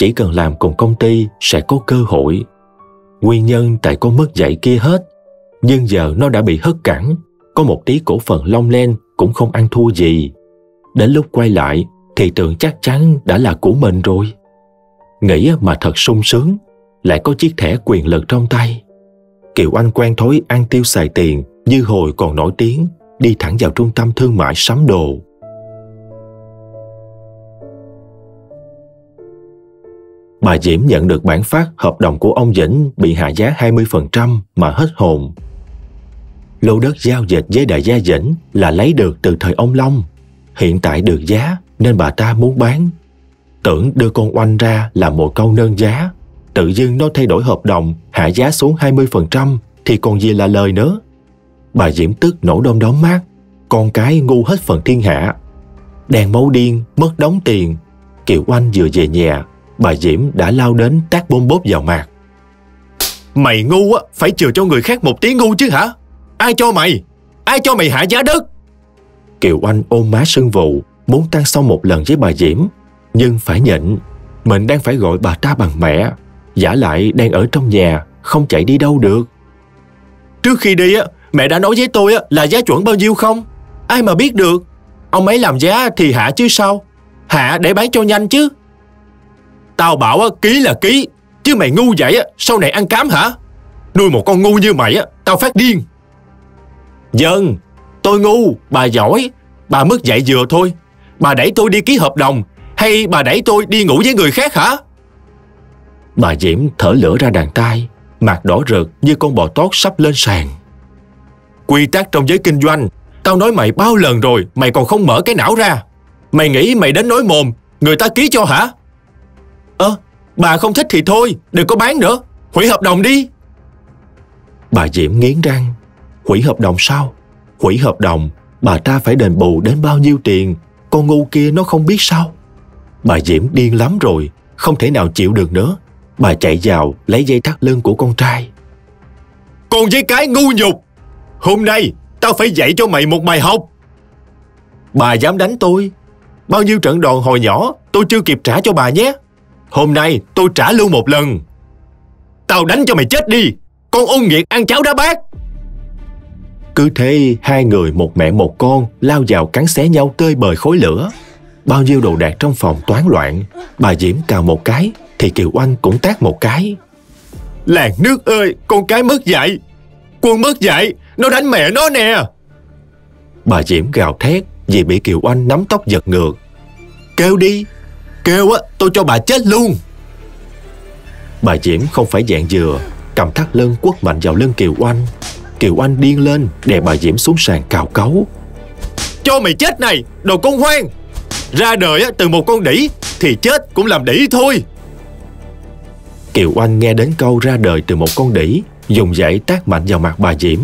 [SPEAKER 2] chỉ cần làm cùng công ty sẽ có cơ hội. Nguyên nhân tại cô mất dạy kia hết, nhưng giờ nó đã bị hất cẳng, có một tí cổ phần long len cũng không ăn thua gì. Đến lúc quay lại thì tưởng chắc chắn đã là của mình rồi. Nghĩ mà thật sung sướng, lại có chiếc thẻ quyền lực trong tay. Kiều Anh quen thói ăn tiêu xài tiền như hồi còn nổi tiếng, đi thẳng vào trung tâm thương mại sắm đồ. Bà Diễm nhận được bản phát hợp đồng của ông Dĩnh bị hạ giá 20% mà hết hồn. Lô đất giao dịch với đại gia Dĩnh là lấy được từ thời ông Long. Hiện tại được giá nên bà ta muốn bán. Tưởng đưa con oanh ra là một câu nâng giá. Tự dưng nó thay đổi hợp đồng hạ giá xuống 20% thì còn gì là lời nữa. Bà Diễm tức nổ đom đóm mát. Con cái ngu hết phần thiên hạ. Đèn máu điên, mất đóng tiền. Kiều Oanh vừa về nhà bà Diễm đã lao đến tát bom bốp vào mặt.
[SPEAKER 3] Mày ngu á, phải chừa cho người khác một tiếng ngu chứ hả? Ai cho mày? Ai cho mày hạ giá đất?
[SPEAKER 2] Kiều Anh ôm má sưng vụ, muốn tan xong một lần với bà Diễm, nhưng phải nhịn. Mình đang phải gọi bà ta bằng mẹ, giả lại đang ở trong nhà, không chạy đi đâu được.
[SPEAKER 3] Trước khi đi á, mẹ đã nói với tôi á là giá chuẩn bao nhiêu không? Ai mà biết được? Ông ấy làm giá thì hạ chứ sao? Hạ để bán cho nhanh chứ. Tao bảo á, ký là ký, chứ mày ngu vậy á, sau này ăn cám hả? Nuôi một con ngu như mày á, tao phát điên. Dân, tôi ngu, bà giỏi, bà mất dạy vừa thôi. Bà đẩy tôi đi ký hợp đồng, hay bà đẩy tôi đi ngủ với người khác hả?
[SPEAKER 2] Bà Diễm thở lửa ra đàn tay, mặt đỏ rực như con bò tót sắp lên sàn.
[SPEAKER 3] Quy tắc trong giới kinh doanh, tao nói mày bao lần rồi, mày còn không mở cái não ra. Mày nghĩ mày đến nói mồm, người ta ký cho hả? Ơ, bà không thích thì thôi, đừng có bán nữa. Hủy hợp đồng đi.
[SPEAKER 2] Bà Diễm nghiến răng. Hủy hợp đồng sao? Hủy hợp đồng, bà ta phải đền bù đến bao nhiêu tiền? Con ngu kia nó không biết sao? Bà Diễm điên lắm rồi, không thể nào chịu được nữa. Bà chạy vào lấy dây thắt lưng của con trai.
[SPEAKER 3] Con với cái ngu nhục! Hôm nay tao phải dạy cho mày một bài học. Bà dám đánh tôi. Bao nhiêu trận đòn hồi nhỏ tôi chưa kịp trả cho bà nhé. Hôm nay tôi trả luôn một lần. Tao đánh cho mày chết đi, con ôn nghiệt ăn cháo đá bát.
[SPEAKER 2] Cứ thế hai người một mẹ một con lao vào cắn xé nhau tơi bời khối lửa. Bao nhiêu đồ đạc trong phòng toán loạn, bà Diễm cào một cái thì Kiều Anh cũng tát một cái.
[SPEAKER 3] Làng nước ơi, con cái mất dạy. Quân mất dạy, nó đánh mẹ nó nè.
[SPEAKER 2] Bà Diễm gào thét vì bị Kiều Anh nắm tóc giật ngược.
[SPEAKER 3] Kêu đi, Kêu á, tôi cho bà chết luôn.
[SPEAKER 2] Bà Diễm không phải dạng dừa, cầm thắt lưng quất mạnh vào lưng Kiều Oanh. Kiều Oanh điên lên, đè bà Diễm xuống sàn cào cấu.
[SPEAKER 3] Cho mày chết này, đồ con hoang. Ra đời á, từ một con đỉ, thì chết cũng làm đỉ thôi.
[SPEAKER 2] Kiều Oanh nghe đến câu ra đời từ một con đỉ, dùng dãy tác mạnh vào mặt bà Diễm.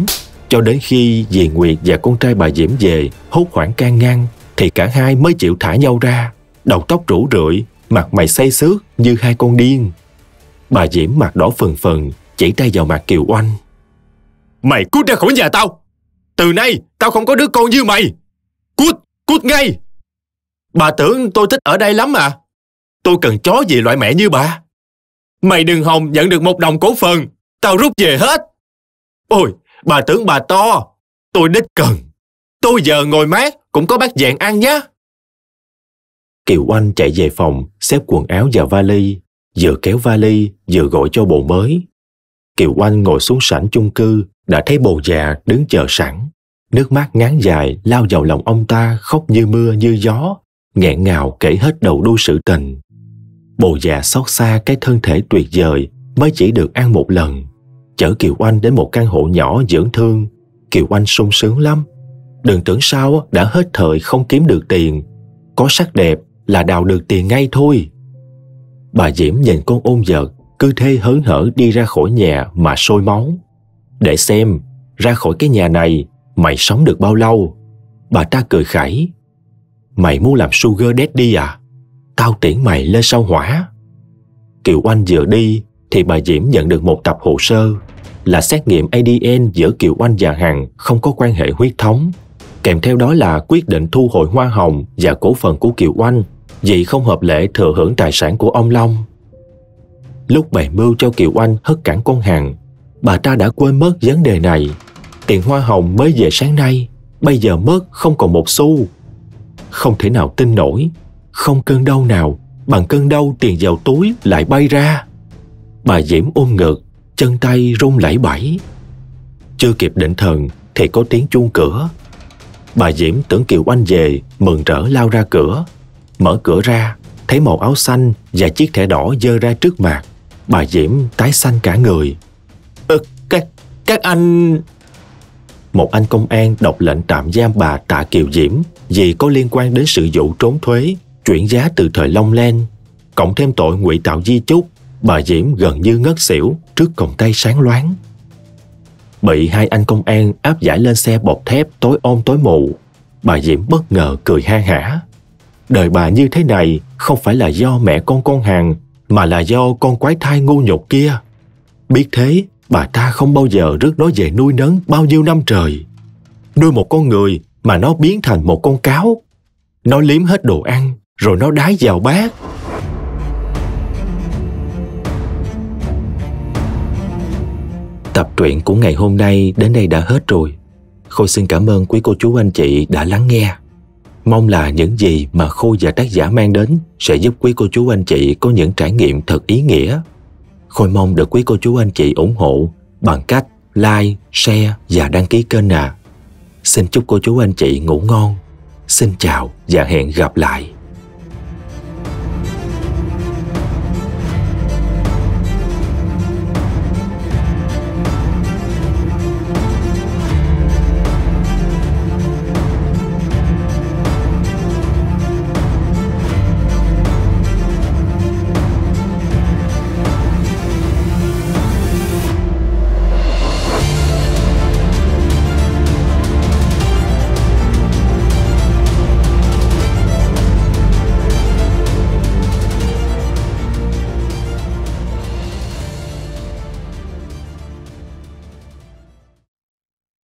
[SPEAKER 2] Cho đến khi dì Nguyệt và con trai bà Diễm về, hốt hoảng can ngăn, thì cả hai mới chịu thả nhau ra đầu tóc rủ rượi, mặt mày say xước như hai con điên. Bà Diễm mặt đỏ phần phần, chỉ tay vào mặt Kiều Oanh.
[SPEAKER 3] Mày cút ra khỏi nhà tao! Từ nay, tao không có đứa con như mày! Cút! Cút ngay! Bà tưởng tôi thích ở đây lắm à? Tôi cần chó gì loại mẹ như bà. Mày đừng hòng nhận được một đồng cổ phần, tao rút về hết. Ôi, bà tưởng bà to, tôi đích cần. Tôi giờ ngồi mát cũng có bát vàng ăn nhé.
[SPEAKER 2] Kiều Oanh chạy về phòng, xếp quần áo vào vali, vừa kéo vali, vừa gọi cho bồ mới. Kiều Oanh ngồi xuống sảnh chung cư, đã thấy bồ già đứng chờ sẵn. Nước mắt ngán dài lao vào lòng ông ta khóc như mưa như gió, nghẹn ngào kể hết đầu đuôi sự tình. Bồ già xót xa cái thân thể tuyệt vời mới chỉ được ăn một lần. Chở Kiều Oanh đến một căn hộ nhỏ dưỡng thương. Kiều Oanh sung sướng lắm. Đừng tưởng sao đã hết thời không kiếm được tiền. Có sắc đẹp là đào được tiền ngay thôi. Bà Diễm nhìn con ôn giật, cứ thế hớn hở đi ra khỏi nhà mà sôi máu. Để xem, ra khỏi cái nhà này, mày sống được bao lâu? Bà ta cười khẩy. Mày muốn làm sugar daddy à? Tao tiễn mày lên sau hỏa. Kiều Oanh vừa đi thì bà Diễm nhận được một tập hồ sơ là xét nghiệm ADN giữa Kiều Oanh và Hằng không có quan hệ huyết thống. Kèm theo đó là quyết định thu hồi hoa hồng và cổ phần của Kiều Oanh vì không hợp lệ thừa hưởng tài sản của ông Long. Lúc bày mưu cho Kiều Anh hất cản con hàng bà ta đã quên mất vấn đề này. Tiền hoa hồng mới về sáng nay, bây giờ mất không còn một xu. Không thể nào tin nổi, không cơn đau nào bằng cơn đau tiền vào túi lại bay ra. Bà Diễm ôm ngực, chân tay run lẩy bẩy. Chưa kịp định thần thì có tiếng chuông cửa. Bà Diễm tưởng Kiều Anh về, mừng rỡ lao ra cửa. Mở cửa ra, thấy màu áo xanh và chiếc thẻ đỏ dơ ra trước mặt. Bà Diễm tái xanh cả người.
[SPEAKER 3] Ờ, các, các anh...
[SPEAKER 2] Một anh công an đọc lệnh tạm giam bà Tạ Kiều Diễm vì có liên quan đến sự vụ trốn thuế, chuyển giá từ thời Long Len. Cộng thêm tội ngụy tạo di chúc, bà Diễm gần như ngất xỉu trước còng tay sáng loáng. Bị hai anh công an áp giải lên xe bọc thép tối ôm tối mù, bà Diễm bất ngờ cười ha hả. Đời bà như thế này không phải là do mẹ con con hàng mà là do con quái thai ngu nhục kia. Biết thế, bà ta không bao giờ rước nó về nuôi nấng bao nhiêu năm trời. Nuôi một con người mà nó biến thành một con cáo. Nó liếm hết đồ ăn, rồi nó đái vào bát. Tập truyện của ngày hôm nay đến đây đã hết rồi. Khôi xin cảm ơn quý cô chú anh chị đã lắng nghe. Mong là những gì mà Khôi và tác giả mang đến sẽ giúp quý cô chú anh chị có những trải nghiệm thật ý nghĩa. Khôi mong được quý cô chú anh chị ủng hộ bằng cách like, share và đăng ký kênh à. Xin chúc cô chú anh chị ngủ ngon. Xin chào và hẹn gặp lại.